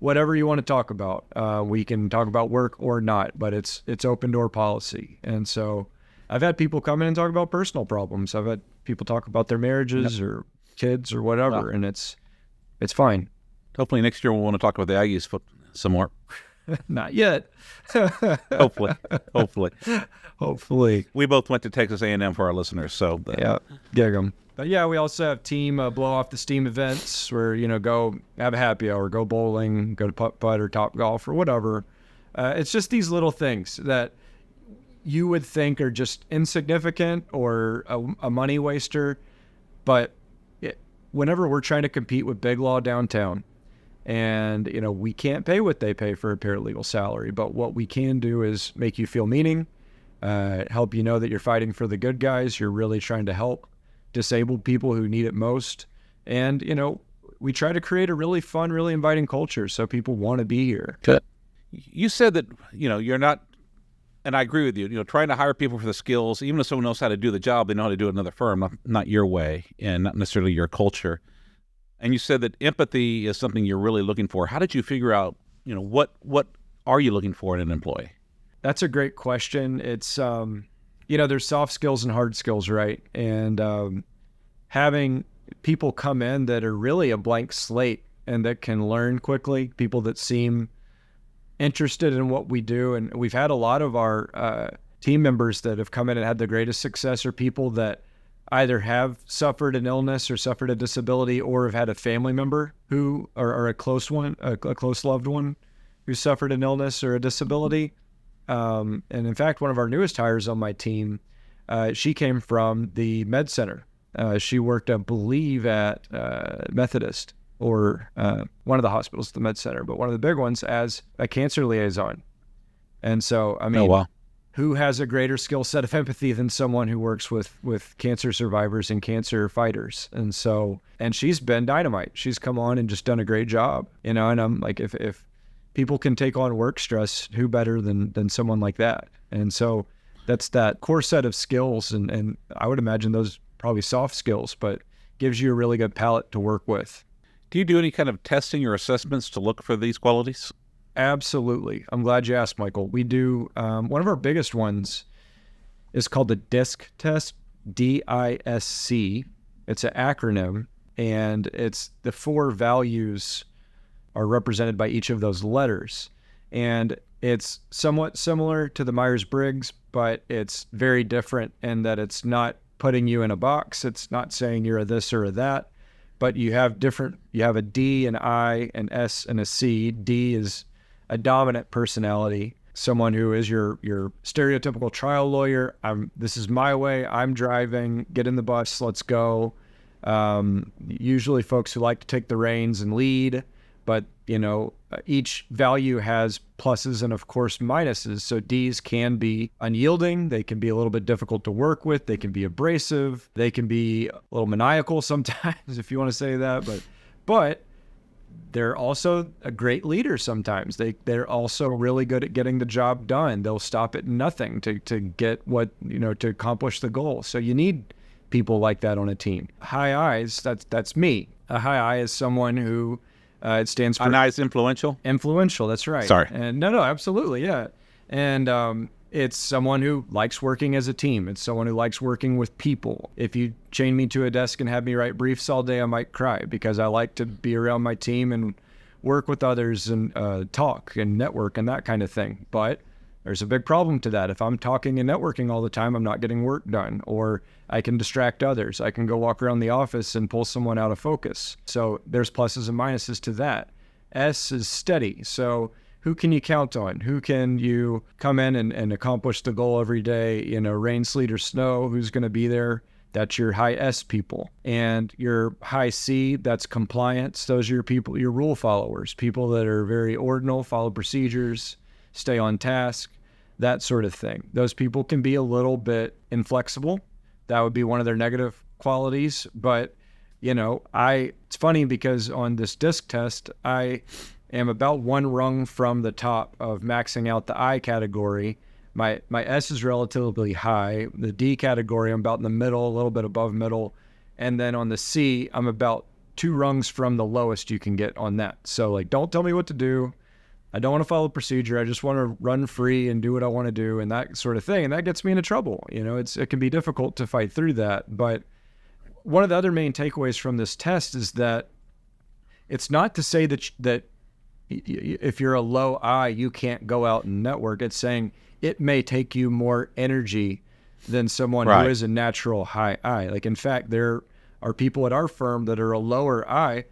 whatever you want to talk about. Uh, we can talk about work or not, but it's it's open door policy. And so I've had people come in and talk about personal problems. I've had people talk about their marriages yep. or kids or whatever, and it's it's fine. Hopefully next year we'll want to talk about the Aggies some more. Not yet. hopefully, hopefully, hopefully. We both went to Texas A&M for our listeners, so yeah, gig them. But yeah, we also have team uh, blow off the steam events where you know go have a happy hour, go bowling, go to putt putt or top golf or whatever. Uh, it's just these little things that you would think are just insignificant or a, a money waster, but it, whenever we're trying to compete with Big Law downtown, and you know we can't pay what they pay for a paralegal salary, but what we can do is make you feel meaning, uh, help you know that you're fighting for the good guys, you're really trying to help disabled people who need it most. And, you know, we try to create a really fun, really inviting culture so people want to be here. Good. You said that, you know, you're not, and I agree with you, you know, trying to hire people for the skills, even if someone knows how to do the job, they know how to do it another firm, not, not your way and not necessarily your culture. And you said that empathy is something you're really looking for. How did you figure out, you know, what, what are you looking for in an employee? That's a great question. It's, um, you know, there's soft skills and hard skills, right? And um, having people come in that are really a blank slate and that can learn quickly, people that seem interested in what we do. And we've had a lot of our uh, team members that have come in and had the greatest success are people that either have suffered an illness or suffered a disability or have had a family member who or, or a close one, a, a close loved one who suffered an illness or a disability um, and in fact, one of our newest hires on my team, uh, she came from the med center. Uh, she worked, I believe, at uh, Methodist or uh, one of the hospitals, at the med center, but one of the big ones as a cancer liaison. And so, I oh, mean, oh, wow. Who has a greater skill set of empathy than someone who works with with cancer survivors and cancer fighters? And so, and she's been dynamite. She's come on and just done a great job, you know. And I'm like, if if people can take on work stress. Who better than than someone like that? And so that's that core set of skills, and and I would imagine those probably soft skills, but gives you a really good palette to work with. Do you do any kind of testing or assessments to look for these qualities? Absolutely. I'm glad you asked, Michael. We do um, one of our biggest ones is called the DISC test, D I S C. It's an acronym, and it's the four values are represented by each of those letters. And it's somewhat similar to the Myers Briggs, but it's very different in that it's not putting you in a box. It's not saying you're a this or a that, but you have different, you have a D, an I, an S, and a C. D is a dominant personality, someone who is your your stereotypical trial lawyer. I'm this is my way. I'm driving. Get in the bus. Let's go. Um, usually, folks who like to take the reins and lead but you know each value has pluses and of course minuses so d's can be unyielding they can be a little bit difficult to work with they can be abrasive they can be a little maniacal sometimes if you want to say that but but they're also a great leader sometimes. They they're also really good at getting the job done. They'll stop at nothing to to get what you know to accomplish the goal. So you need people like that on a team. High eyes, that's that's me. A high eye is someone who uh, it stands for An eye is influential. influential. That's right. Sorry. And no, no, absolutely, yeah. And um, it's someone who likes working as a team. It's someone who likes working with people. If you chain me to a desk and have me write briefs all day, I might cry because I like to be around my team and work with others and uh, talk and network and that kind of thing. But there's a big problem to that. If I'm talking and networking all the time, I'm not getting work done, or I can distract others. I can go walk around the office and pull someone out of focus. So there's pluses and minuses to that. S is steady. So who can you count on? Who can you come in and, and accomplish the goal every day? You know, rain, sleet, or snow, who's going to be there? That's your high S people. And your high C, that's compliance. Those are your people, your rule followers, people that are very ordinal, follow procedures, stay on task, that sort of thing. Those people can be a little bit inflexible. That would be one of their negative qualities. But, you know, I, it's funny because on this disc test, I, am about one rung from the top of maxing out the I category. My my S is relatively high. The D category, I'm about in the middle, a little bit above middle, and then on the C, I'm about two rungs from the lowest you can get on that. So like, don't tell me what to do. I don't want to follow procedure. I just want to run free and do what I want to do and that sort of thing. And that gets me into trouble. You know, it's it can be difficult to fight through that. But one of the other main takeaways from this test is that it's not to say that that if you're a low I, you can't go out and network. It's saying it may take you more energy than someone Right. who is a natural high I. Like, in fact, there are people at our firm that are a lower I.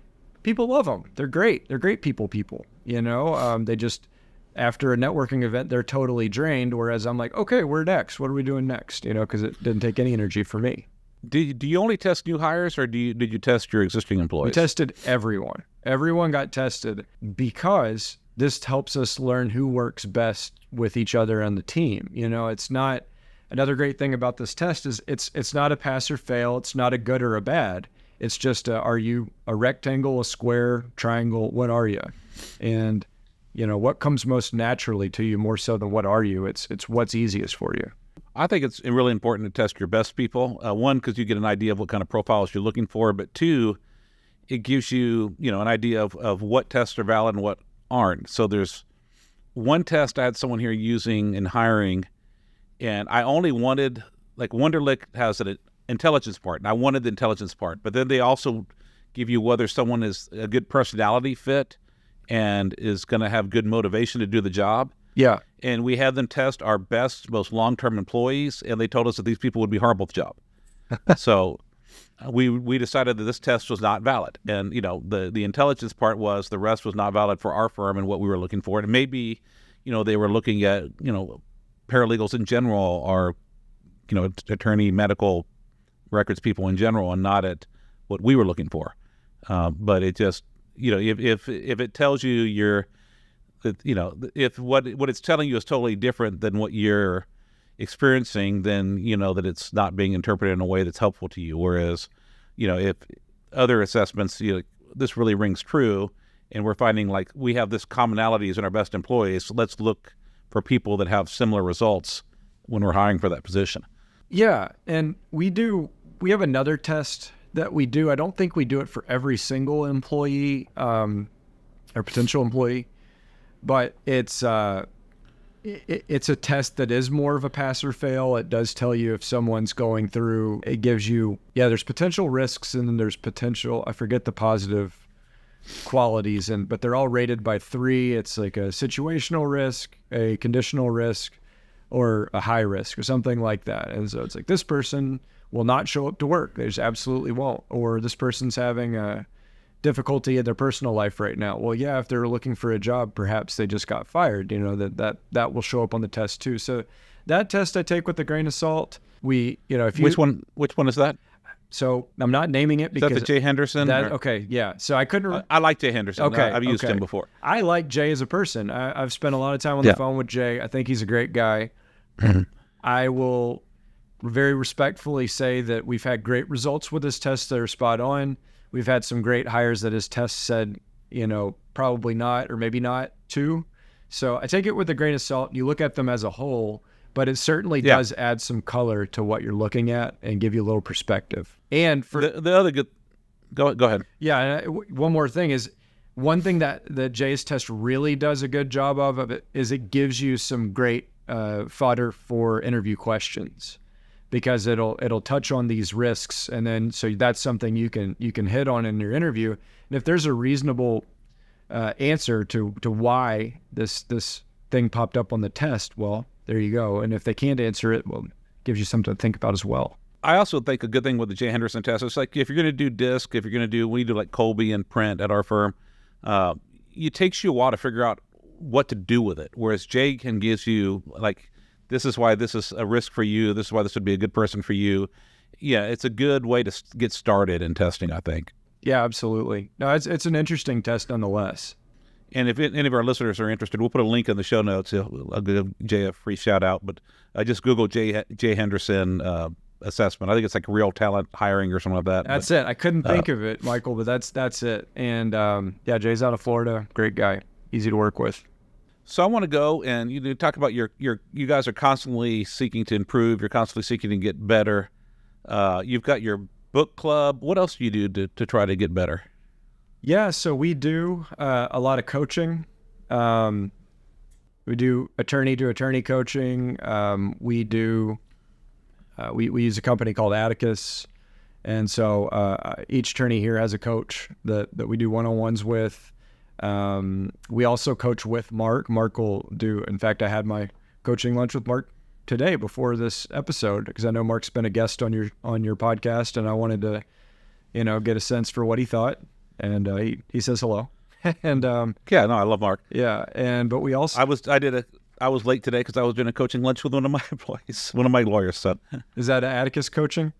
People love them. They're great. They're great people, people. You know, um, they just, after a networking event, they're totally drained. Whereas I'm like, okay, we're next. What are we doing next? You know, because it didn't take any energy for me. Do you, do you only test new hires, or do you did you test your existing employees? We tested everyone. Everyone got tested because this helps us learn who works best with each other on the team. You know, it's not another great thing about this test is it's it's not a pass or fail. It's not a good or a bad. It's just a, are you a rectangle, a square, triangle? What are you? And you know what comes most naturally to you more so than what are you. It's it's what's easiest for you. I think it's really important to test your best people. Uh, one, because you get an idea of what kind of profiles you're looking for, but two, it gives you you know an idea of, of what tests are valid and what aren't. So there's one test I had someone here using in hiring, and I only wanted like Wonderlic has an intelligence part, and I wanted the intelligence part, but then they also give you whether someone is a good personality fit and is going to have good motivation to do the job. Yeah. And we had them test our best, most long-term employees, and they told us that these people would be horrible at the job. so uh, we we decided that this test was not valid, and you know the the intelligence part was the rest was not valid for our firm and what we were looking for. And maybe, you know, they were looking at you know paralegals in general or you know attorney medical records people in general, and not at what we were looking for. Uh, but it just you know if if if it tells you you're that you know if what what it's telling you is totally different than what you're experiencing then you know that it's not being interpreted in a way that's helpful to you whereas you know if other assessments you know this really rings true and we're finding like we have this commonalities in our best employees let's look for people that have similar results when we're hiring for that position Yeah, and we do. We have another test that we do. I don't think we do it for every single employee um, or potential employee, but it's uh, it, it's a test that is more of a pass or fail. It does tell you if someone's going through. It gives you yeah. There's potential risks and then there's potential. I forget the positive qualities and but they're all rated by three. It's like a situational risk, a conditional risk, or a high risk or something like that. And so it's like this person will not show up to work. They just absolutely won't. Or this person's having a difficulty in their personal life right now. Well, yeah, if they're looking for a job, perhaps they just got fired. You know that that that will show up on the test too. So that test I take with a grain of salt. We, you know, if you which one which one is that so I'm not naming it is that because the jay henderson that, okay, yeah. So I couldn't. re- I, I like jay henderson Okay, I, have used okay. him before I like Jay as a person. I, I've spent a lot of time on Yeah. the phone with Jay. I think he's a great guy. Mm-hmm. I will very respectfully say that we've had great results with this test. that are spot on. We've had some great hires that his tests said you know, probably not, or maybe not too. So I take it with a grain of salt. You look at them as a whole, but it certainly Yeah. does add some color to what you're looking at and give you a little perspective. And for the, the other good, go go ahead. yeah, and I- w- one more thing is one thing that the Jay's test really does a good job of, of it is it gives you some great uh, fodder for interview questions because it'll it'll touch on these risks. And then so that's something you can you can hit on in your interview. And if there's a reasonable uh, answer to to why this this thing popped up on the test well there you go. And if they can't answer it well it gives you something to think about as well. I also think a good thing with the Jay Henderson test is like if you're going to do disc, if you're going to do we do like Kolbe and print at our firm, uh, it takes you a while to figure out what to do with it. Whereas Jay can gives you like this is why this is a risk for you. This is why this would be a good person for you. Yeah, it's a good way to get started in testing. I think. yeah absolutely no it's it's an interesting test nonetheless And if it, any of our listeners are interested, we'll put a link in the show notes. I'll I'll give Jay a free shout out. But I just Google Jay Jay Henderson uh, assessment. I think it's like real talent hiring or something like that. That's But, it. I couldn't uh, think of it, Michael, but that's that's it. And um, yeah, Jay's out of Florida. Great guy. Easy to work with. So I want to go and you talk about your your you guys are constantly seeking to improve. You're constantly seeking to get better. Uh, you've got your book club. What else do you do to, to try to get better? Yeah, so we do uh, a lot of coaching. Um, we do attorney to attorney coaching. Um, we do uh, we we use a company called Atticus, and so uh, each attorney here has a coach that that we do one on ones with. Um, we also coach with Marc. Marc will do. In fact, I had my coaching lunch with Marc today before this episode because I know Marc's been a guest on your on your podcast, and I wanted to, you know, get a sense for what he thought. And uh, he he says hello, and um, Yeah, no, I love Marc. yeah, and but we also I was I did a I was late today because I was doing a coaching lunch with one of my employees, one of my lawyers' son. is that Atticus coaching,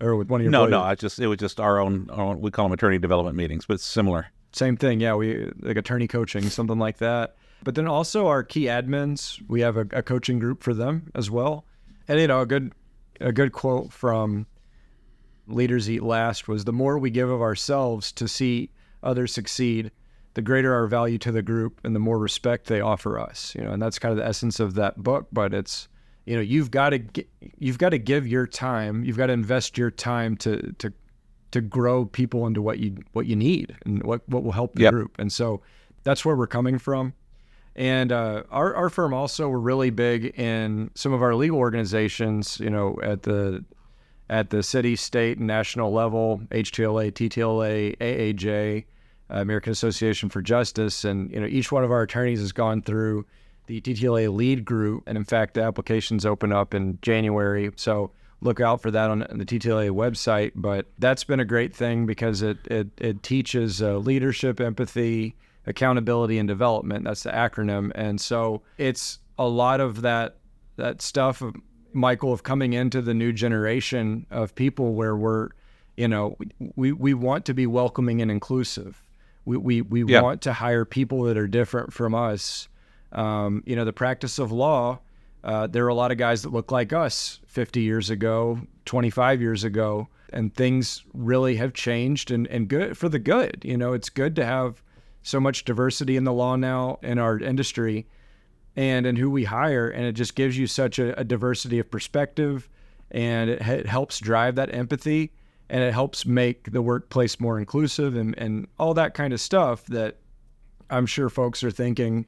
or with one of your No, employees? no, I just it was just our own, our own. We call them attorney development meetings, but it's similar. Same thing, yeah. We like attorney coaching, something like that. But then also our key admins, we have a, a coaching group for them as well. And you know, a good a good quote from Leaders Eat Last was the more we give of ourselves to see others succeed, the greater our value to the group and the more respect they offer us. You know, and that's kind of the essence of that book. But it's you know, you've got to you've got to give your time, you've got to invest your time to to to grow people into what you what you need and what what will help the Yep. group. And so that's where we're coming from. And uh, our our firm also we're really big in some of our legal organizations. You know, at the at the city, state, and national level, HTLA, TTLA, AAJ, uh, American Association for Justice, and you know each one of our attorneys has gone through the TTLA lead group, and in fact the applications open up in January. So look out for that on the TTLA website. But that's been a great thing because it it it teaches uh, leadership, empathy, accountability, and development. That's the acronym, and so it's a lot of that that stuff Michael of coming into the new generation of people where we're, you know, we we want to be welcoming and inclusive. We we we Yeah. want to hire people that are different from us. Um, you know, the practice of law. Uh, there are a lot of guys that look like us 50 years ago, 25 years ago, and things really have changed and, and good for the good. You know, it's good to have so much diversity in the law now in our industry and in who we hire and it just gives you such a, a diversity of perspective and it, it helps drive that empathy and it helps make the workplace more inclusive and, and all that kind of stuff that i'm sure folks are thinking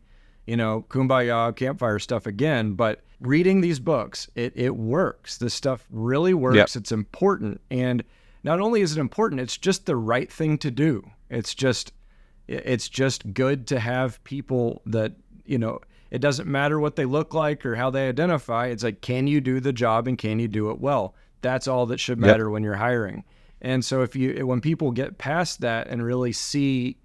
you know kumbaya campfire stuff again but reading these books it, it works. This stuff really works. Yep. it's important. And not only is it important it's just the right thing to do. It's just it's just good to have people that you know it doesn't matter what they look like or how they identify. It's like can you do the job and can you do it well? That's all that should Yep. matter when you're hiring. And so if you when people get past that and really see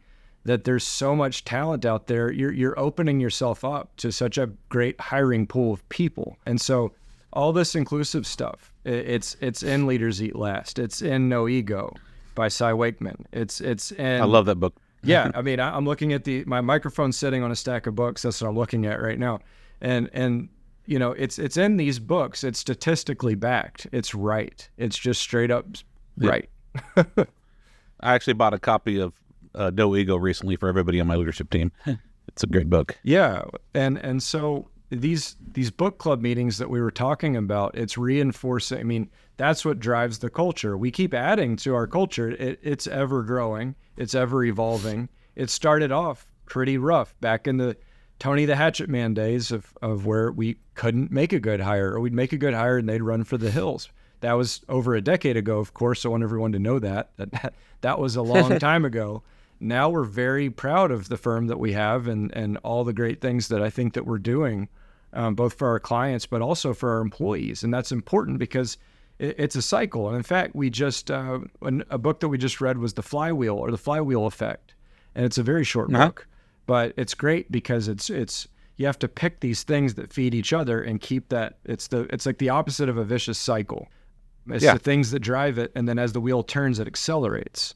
that there's so much talent out there you're you're opening yourself up to such a great hiring pool of people and so all this inclusive stuff it's it's in leaders eat last it's in no ego by cy wakeman it's it's in I love that book. yeah, I mean, I, I'm looking at the my microphone's sitting on a stack of books. That's what I'm looking at right now, and and you know, it's it's in these books. It's statistically backed. It's right. It's just straight up Yeah. right. I actually bought a copy of uh, No Ego recently for everybody on my leadership team. it's a great book. Yeah, and and so these these book club meetings that we were talking about, it's reinforcing. I mean, that's what drives the culture. We keep adding to our culture. It, it's ever growing. It's ever evolving. It started off pretty rough back in the Tony the Hatchet Man days of, of where we couldn't make a good hire, or we'd make a good hire and they'd run for the hills. That was over a decade ago, of course. I want everyone to know that that that, that was a long time ago. Now we're very proud of the firm that we have and and all the great things that I think that we're doing, um, both for our clients but also for our employees. And that's important because it, it's a cycle. And in fact, we just uh, a book that we just read was the Flywheel or the Flywheel Effect, and it's a very short uh-huh. book, but it's great because it's it's you have to pick these things that feed each other and keep that it's the it's like the opposite of a vicious cycle it's yeah. the things that drive it, and then as the wheel turns, it accelerates.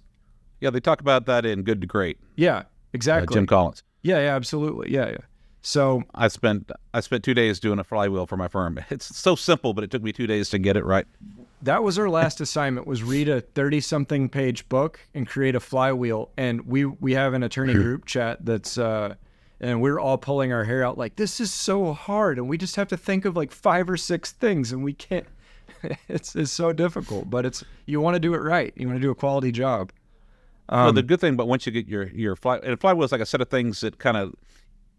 Yeah, they talk about that in Good to Great. Yeah, exactly. Uh, Jim Collins. Yeah, yeah, absolutely. Yeah, yeah. So I spent I spent two days doing a flywheel for my firm. It's so simple, but it took me two days to get it right. That was our last assignment: was read a thirty-something page book and create a flywheel. And we we have an attorney group chat that's. Uh, and we're all pulling our hair out like this is so hard and we just have to think of like five or six things and we can't it's it's so difficult, but it's you want to do it right. You want to do a quality job. Um, well, the good thing, but once you get your your fly, and flywheel is like a set of things that kind of,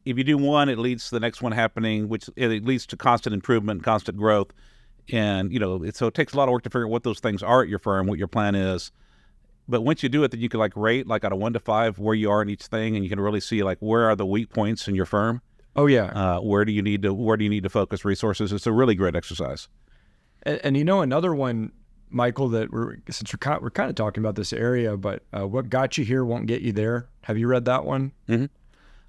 if you do one, it leads to the next one happening, which it leads to constant improvement, and constant growth, and you know, it, so it takes a lot of work to figure out what those things are at your firm, what your plan is. But once you do it, then you can like rate like out of one to five where you are in each thing, and you can really see like where are the weak points in your firm. Oh yeah. Uh, where do you need to where do you need to focus resources? It's a really great exercise. And, and, you know another one, Michael, that we're since we're kind, we're kind of talking about this area, but uh, what got you here won't get you there. Have you read that one? Mm-hmm.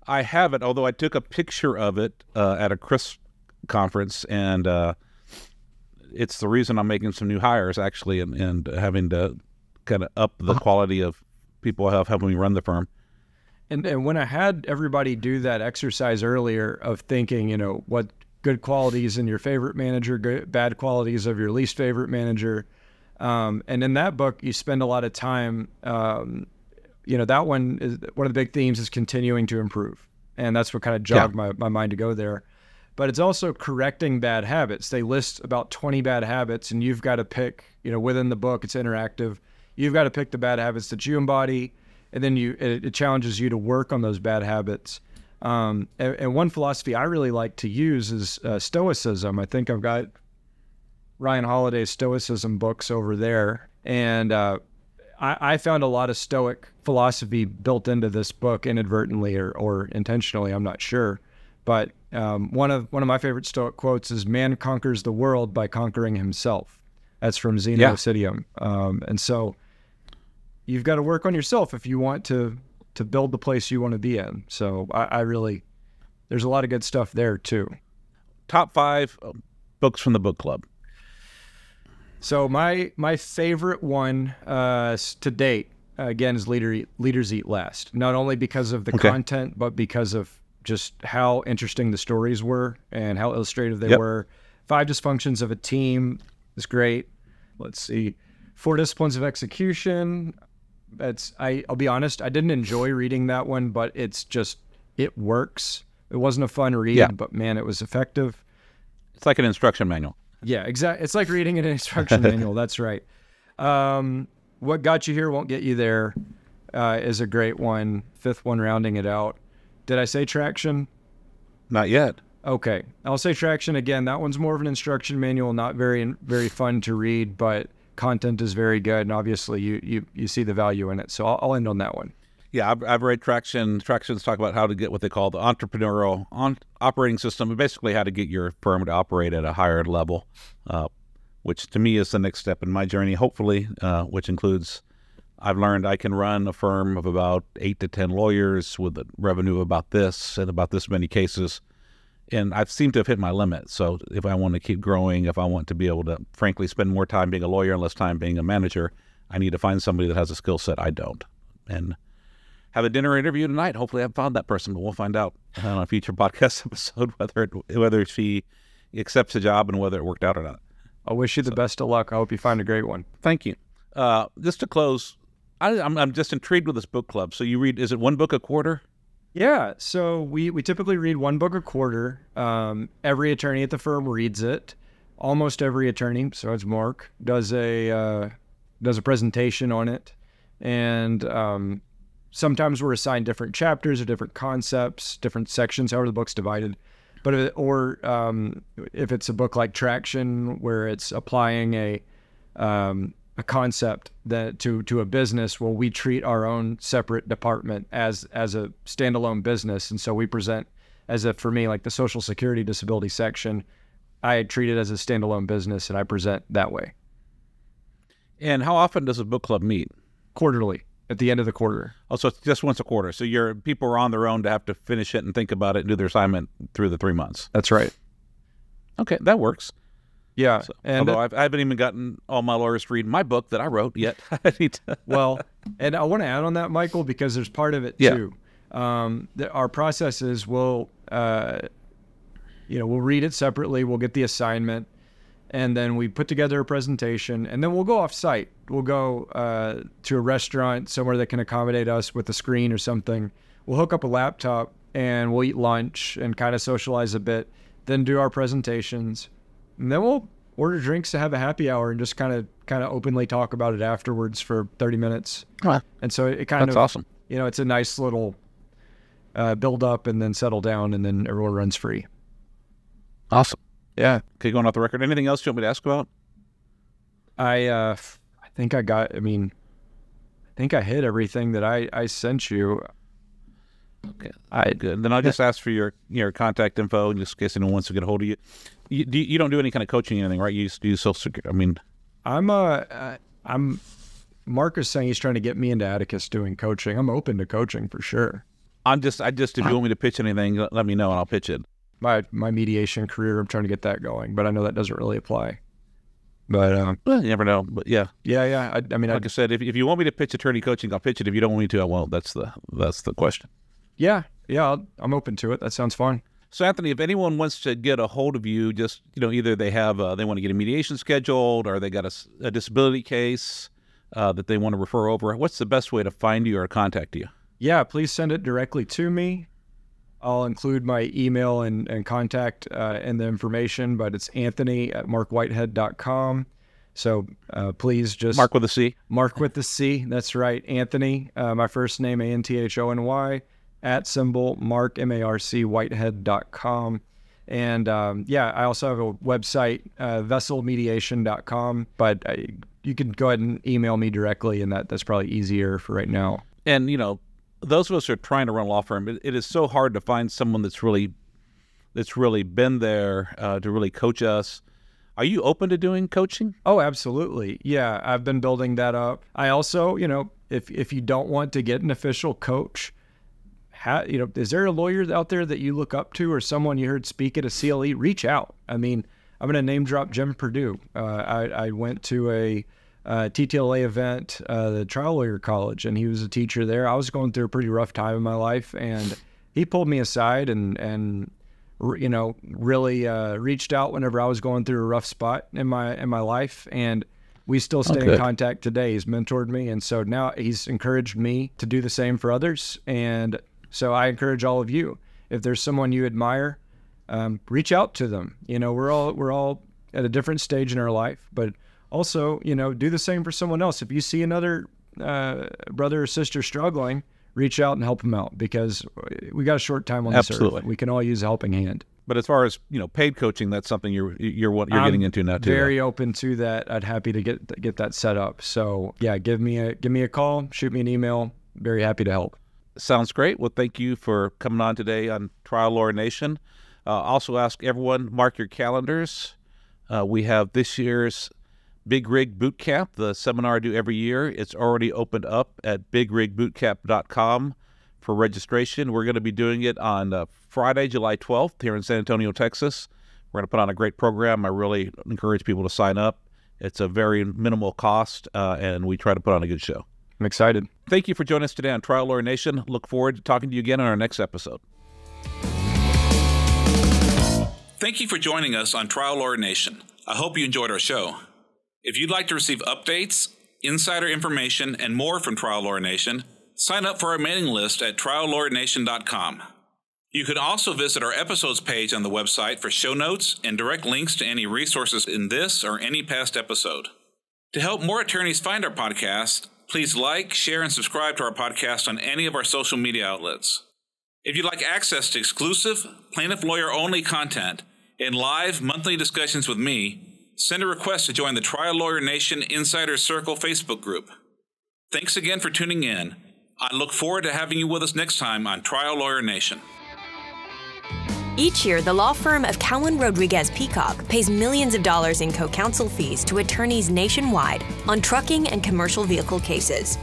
I haven't, although I took a picture of it uh, at a Chris conference, and uh, it's the reason I'm making some new hires actually, and, and having to kind of up the uh-huh. quality of people I have helping me run the firm. And, and when I had everybody do that exercise earlier of thinking, you know, what good qualities in your favorite manager, good, bad qualities of your least favorite manager. Um, and in that book, you spend a lot of time. Um, you know, that one is one of the big themes is continuing to improve, and that's what kind of jogged yeah. my, my mind to go there. But it's also correcting bad habits. They list about 20 bad habits, and you've got to pick. You know, within the book, it's interactive. You've got to pick the bad habits that you embody, and then you it, it challenges you to work on those bad habits. Um, and, and, one philosophy I really like to use is uh, Stoicism. I think I've got Ryan Holiday's Stoicism books over there, and uh, I, I, found a lot of Stoic philosophy built into this book inadvertently or, or intentionally. I'm not sure, but um, one of one of my favorite Stoic quotes is "Man conquers the world by conquering himself." That's from Zeno yeah. Citium, um, and so you've got to work on yourself if you want to to build the place you want to be in. So I, I really, there's a lot of good stuff there too. Top five books from the book club. So my my favorite one uh, to date again is Leader Leaders Eat Last. Not only because of the okay. content, but because of just how interesting the stories were and how illustrative they yep. were. Five Dysfunctions of a Team is great. Let's see. Four Disciplines of Execution That's I I'll be honest, I didn't enjoy reading that one, but it's just it works. It wasn't a fun read, yeah. but man, it was effective. It's like an instruction manual. Yeah, exactly. It's like reading an instruction manual. That's right. Um, what got you here won't get you there uh, is a great one. Fifth one, rounding it out. Did I say traction? Not yet. Okay, I'll say traction again. That one's more of an instruction manual, not very very fun to read, but content is very good, and obviously you you you see the value in it. So I'll, I'll end on that one. Yeah, I've, I've, read Traction. Tractions talk about how to get what they call the entrepreneurial on, operating system, basically how to get your firm to operate at a higher level, uh, which to me is the next step in my journey. Hopefully, uh, which includes I've learned I can run a firm of about eight to ten lawyers with a revenue of about this and about this many cases and I've seemed to have hit my limit. So if I want to keep growing, if I want to be able to, frankly, spend more time being a lawyer and less time being a manager, I need to find somebody that has a skill set I don't. And have a dinner interview tonight. Hopefully, I've found that person, but we'll find out on a future podcast episode whether it, whether she accepts the job and whether it worked out or not. I wish you the so, best of luck. I hope you find a great one. Thank you. Uh, just to close, I, I'm I'm just intrigued with this book club. So you read? Is it one book a quarter? Yeah, so we, we typically read one book a quarter. Um, every attorney at the firm reads it. Almost every attorney, so it's Marc, does a uh, does a presentation on it, and um, sometimes we're assigned different chapters or different concepts, different sections, however the book's divided. But it, or um, if it's a book like Traction, where it's applying a um, a concept that to to a business well we treat our own separate department as as a standalone business. And so we present as if for me like the social security disability section i treat it as a standalone business and i present that way. And how often does a book club meet? Quarterly at the end of the quarter oh so it's just once a quarter so your people are on their own to have to finish it and think about it and do their assignment through the three months that's right okay that works yeah, so, and although I've, I haven't even gotten all my lawyers to read my book that I wrote yet. I need to. well, and I want to add on that, Michael, because there's part of it yeah. too. Um, that our processes will, uh, you know, we'll read it separately. We'll get the assignment, and then we put together a presentation, and then we'll go off site. We'll go uh, to a restaurant somewhere that can accommodate us with a screen or something. We'll hook up a laptop and we'll eat lunch and kind of socialize a bit. Then do our presentations and then we'll order drinks to have a happy hour and just kind of kind of openly talk about it afterwards for 30 minutes. Huh. And so it kind That's of awesome. You know, it's a nice little uh, build up and then settle down and then everyone runs free. Awesome. Yeah. Okay, going off the record. Anything else you want me to ask about? I uh I think I got I mean I think I hit everything that I I sent you. Okay, I good. Then I'll just ask for your your contact info, just in case anyone wants to get a hold of you. You, do, you don't do any kind of coaching or anything, right? You do social security. I mean, I'm uh, I'm. Marc is saying he's trying to get me into Atticus doing coaching. I'm open to coaching for sure. I'm just, I just, if you want me to pitch anything, let me know and I'll pitch it. My my mediation career, I'm trying to get that going, but I know that doesn't really apply. But um, well, you never know. But yeah, yeah, yeah. I, I mean, like I, I said, if if you want me to pitch attorney coaching, I'll pitch it. If you don't want me to, I won't. That's the that's the question. Yeah, yeah, i am open to it. That sounds fun. So, Anthony, if anyone wants to get a hold of you, just you know, either they have uh, they want to get a mediation scheduled, or they got a, a disability case uh, that they want to refer over. What's the best way to find you or contact you? Yeah, please send it directly to me. I'll include my email and, and contact uh, in the information, but it's Anthony at marcwhitehead.com. So uh, please just Mark with a C. Mark with the C. That's right, Anthony. Uh, my first name A N T H O N Y at symbol mark m a r c whitehead.com. And um, yeah, I also have a website, uh, vesselmediation.com, but I, you can go ahead and email me directly, and that that's probably easier for right now. And you know, those of us who are trying to run a law firm, it, it is so hard to find someone that's really that's really been there uh, to really coach us. Are you open to doing coaching? Oh, absolutely. Yeah, I've been building that up. I also, you know, if if you don't want to get an official coach, how, you know, is there a lawyer out there that you look up to or someone you heard speak at a CLE? Reach out. I mean, I'm going to name drop Jim Perdue. Uh, I, I, went to a uh, TTLA event, uh, the Trial Lawyer College, and he was a teacher there. I was going through a pretty rough time in my life, and he pulled me aside and and you know really uh, reached out whenever I was going through a rough spot in my in my life, and we still stay oh, in contact today. He's mentored me, and so now he's encouraged me to do the same for others. And so I encourage all of you, if there's someone you admire, um, reach out to them. You know, we're all we're all at a different stage in our life, but also, you know, do the same for someone else. If you see another uh, brother or sister struggling, reach out and help them out because we got a short time on this Absolutely. earth. We can all use a helping hand. But as far as you know, paid coaching, that's something you're you're what you're I'm getting into now too. Very open to that. I'd happy to get get that set up. So yeah, give me a give me a call, shoot me an email. Very happy to help. Sounds great. Well, thank you for coming on today on Trial Lawyer Nation. Uh, also, ask everyone mark your calendars. Uh, we have this year's Big Rig Boot Camp, the seminar I do every year. It's already opened up at bigrigbootcamp.com for registration. We're going to be doing it on uh, Friday, July 12th, here in San Antonio, Texas. We're going to put on a great program. I really encourage people to sign up. It's a very minimal cost, uh, and we try to put on a good show. I'm excited. Thank you for joining us today on Trial Lawyer Nation. Look forward to talking to you again on our next episode. Thank you for joining us on Trial Lawyer Nation. I hope you enjoyed our show. If you'd like to receive updates insider information, and more from Trial Lawyer Nation, sign up for our mailing list at triallawyernation.com. You can also visit our episodes page on the website for show notes and direct links to any resources in this or any past episode. To help more attorneys find our podcast, please like, share, and subscribe to our podcast on any of our social media outlets. If you'd like access to exclusive, plaintiff lawyer only content and live monthly discussions with me, send a request to join the Trial Lawyer Nation Insider Circle Facebook group. Thanks again for tuning in. I look forward to having you with us next time on Trial Lawyer Nation. Each year, the law firm of Cowen Rodriguez Peacock pays millions of dollars in co counsel fees to attorneys nationwide on trucking and commercial vehicle cases.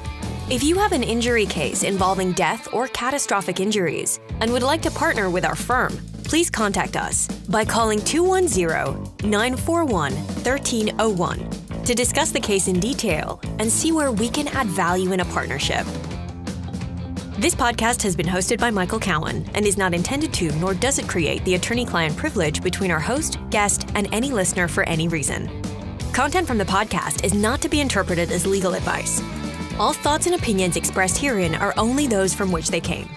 If you have an injury case involving death or catastrophic injuries and would like to partner with our firm, please contact us by calling 210 941 1301 to discuss the case in detail and see where we can add value in a partnership. This podcast has been hosted by Michael Cowen and is not intended to, nor does it create the attorney client privilege between our host, guest, and any listener for any reason. Content from the podcast is not to be interpreted as legal advice. All thoughts and opinions expressed herein are only those from which they came.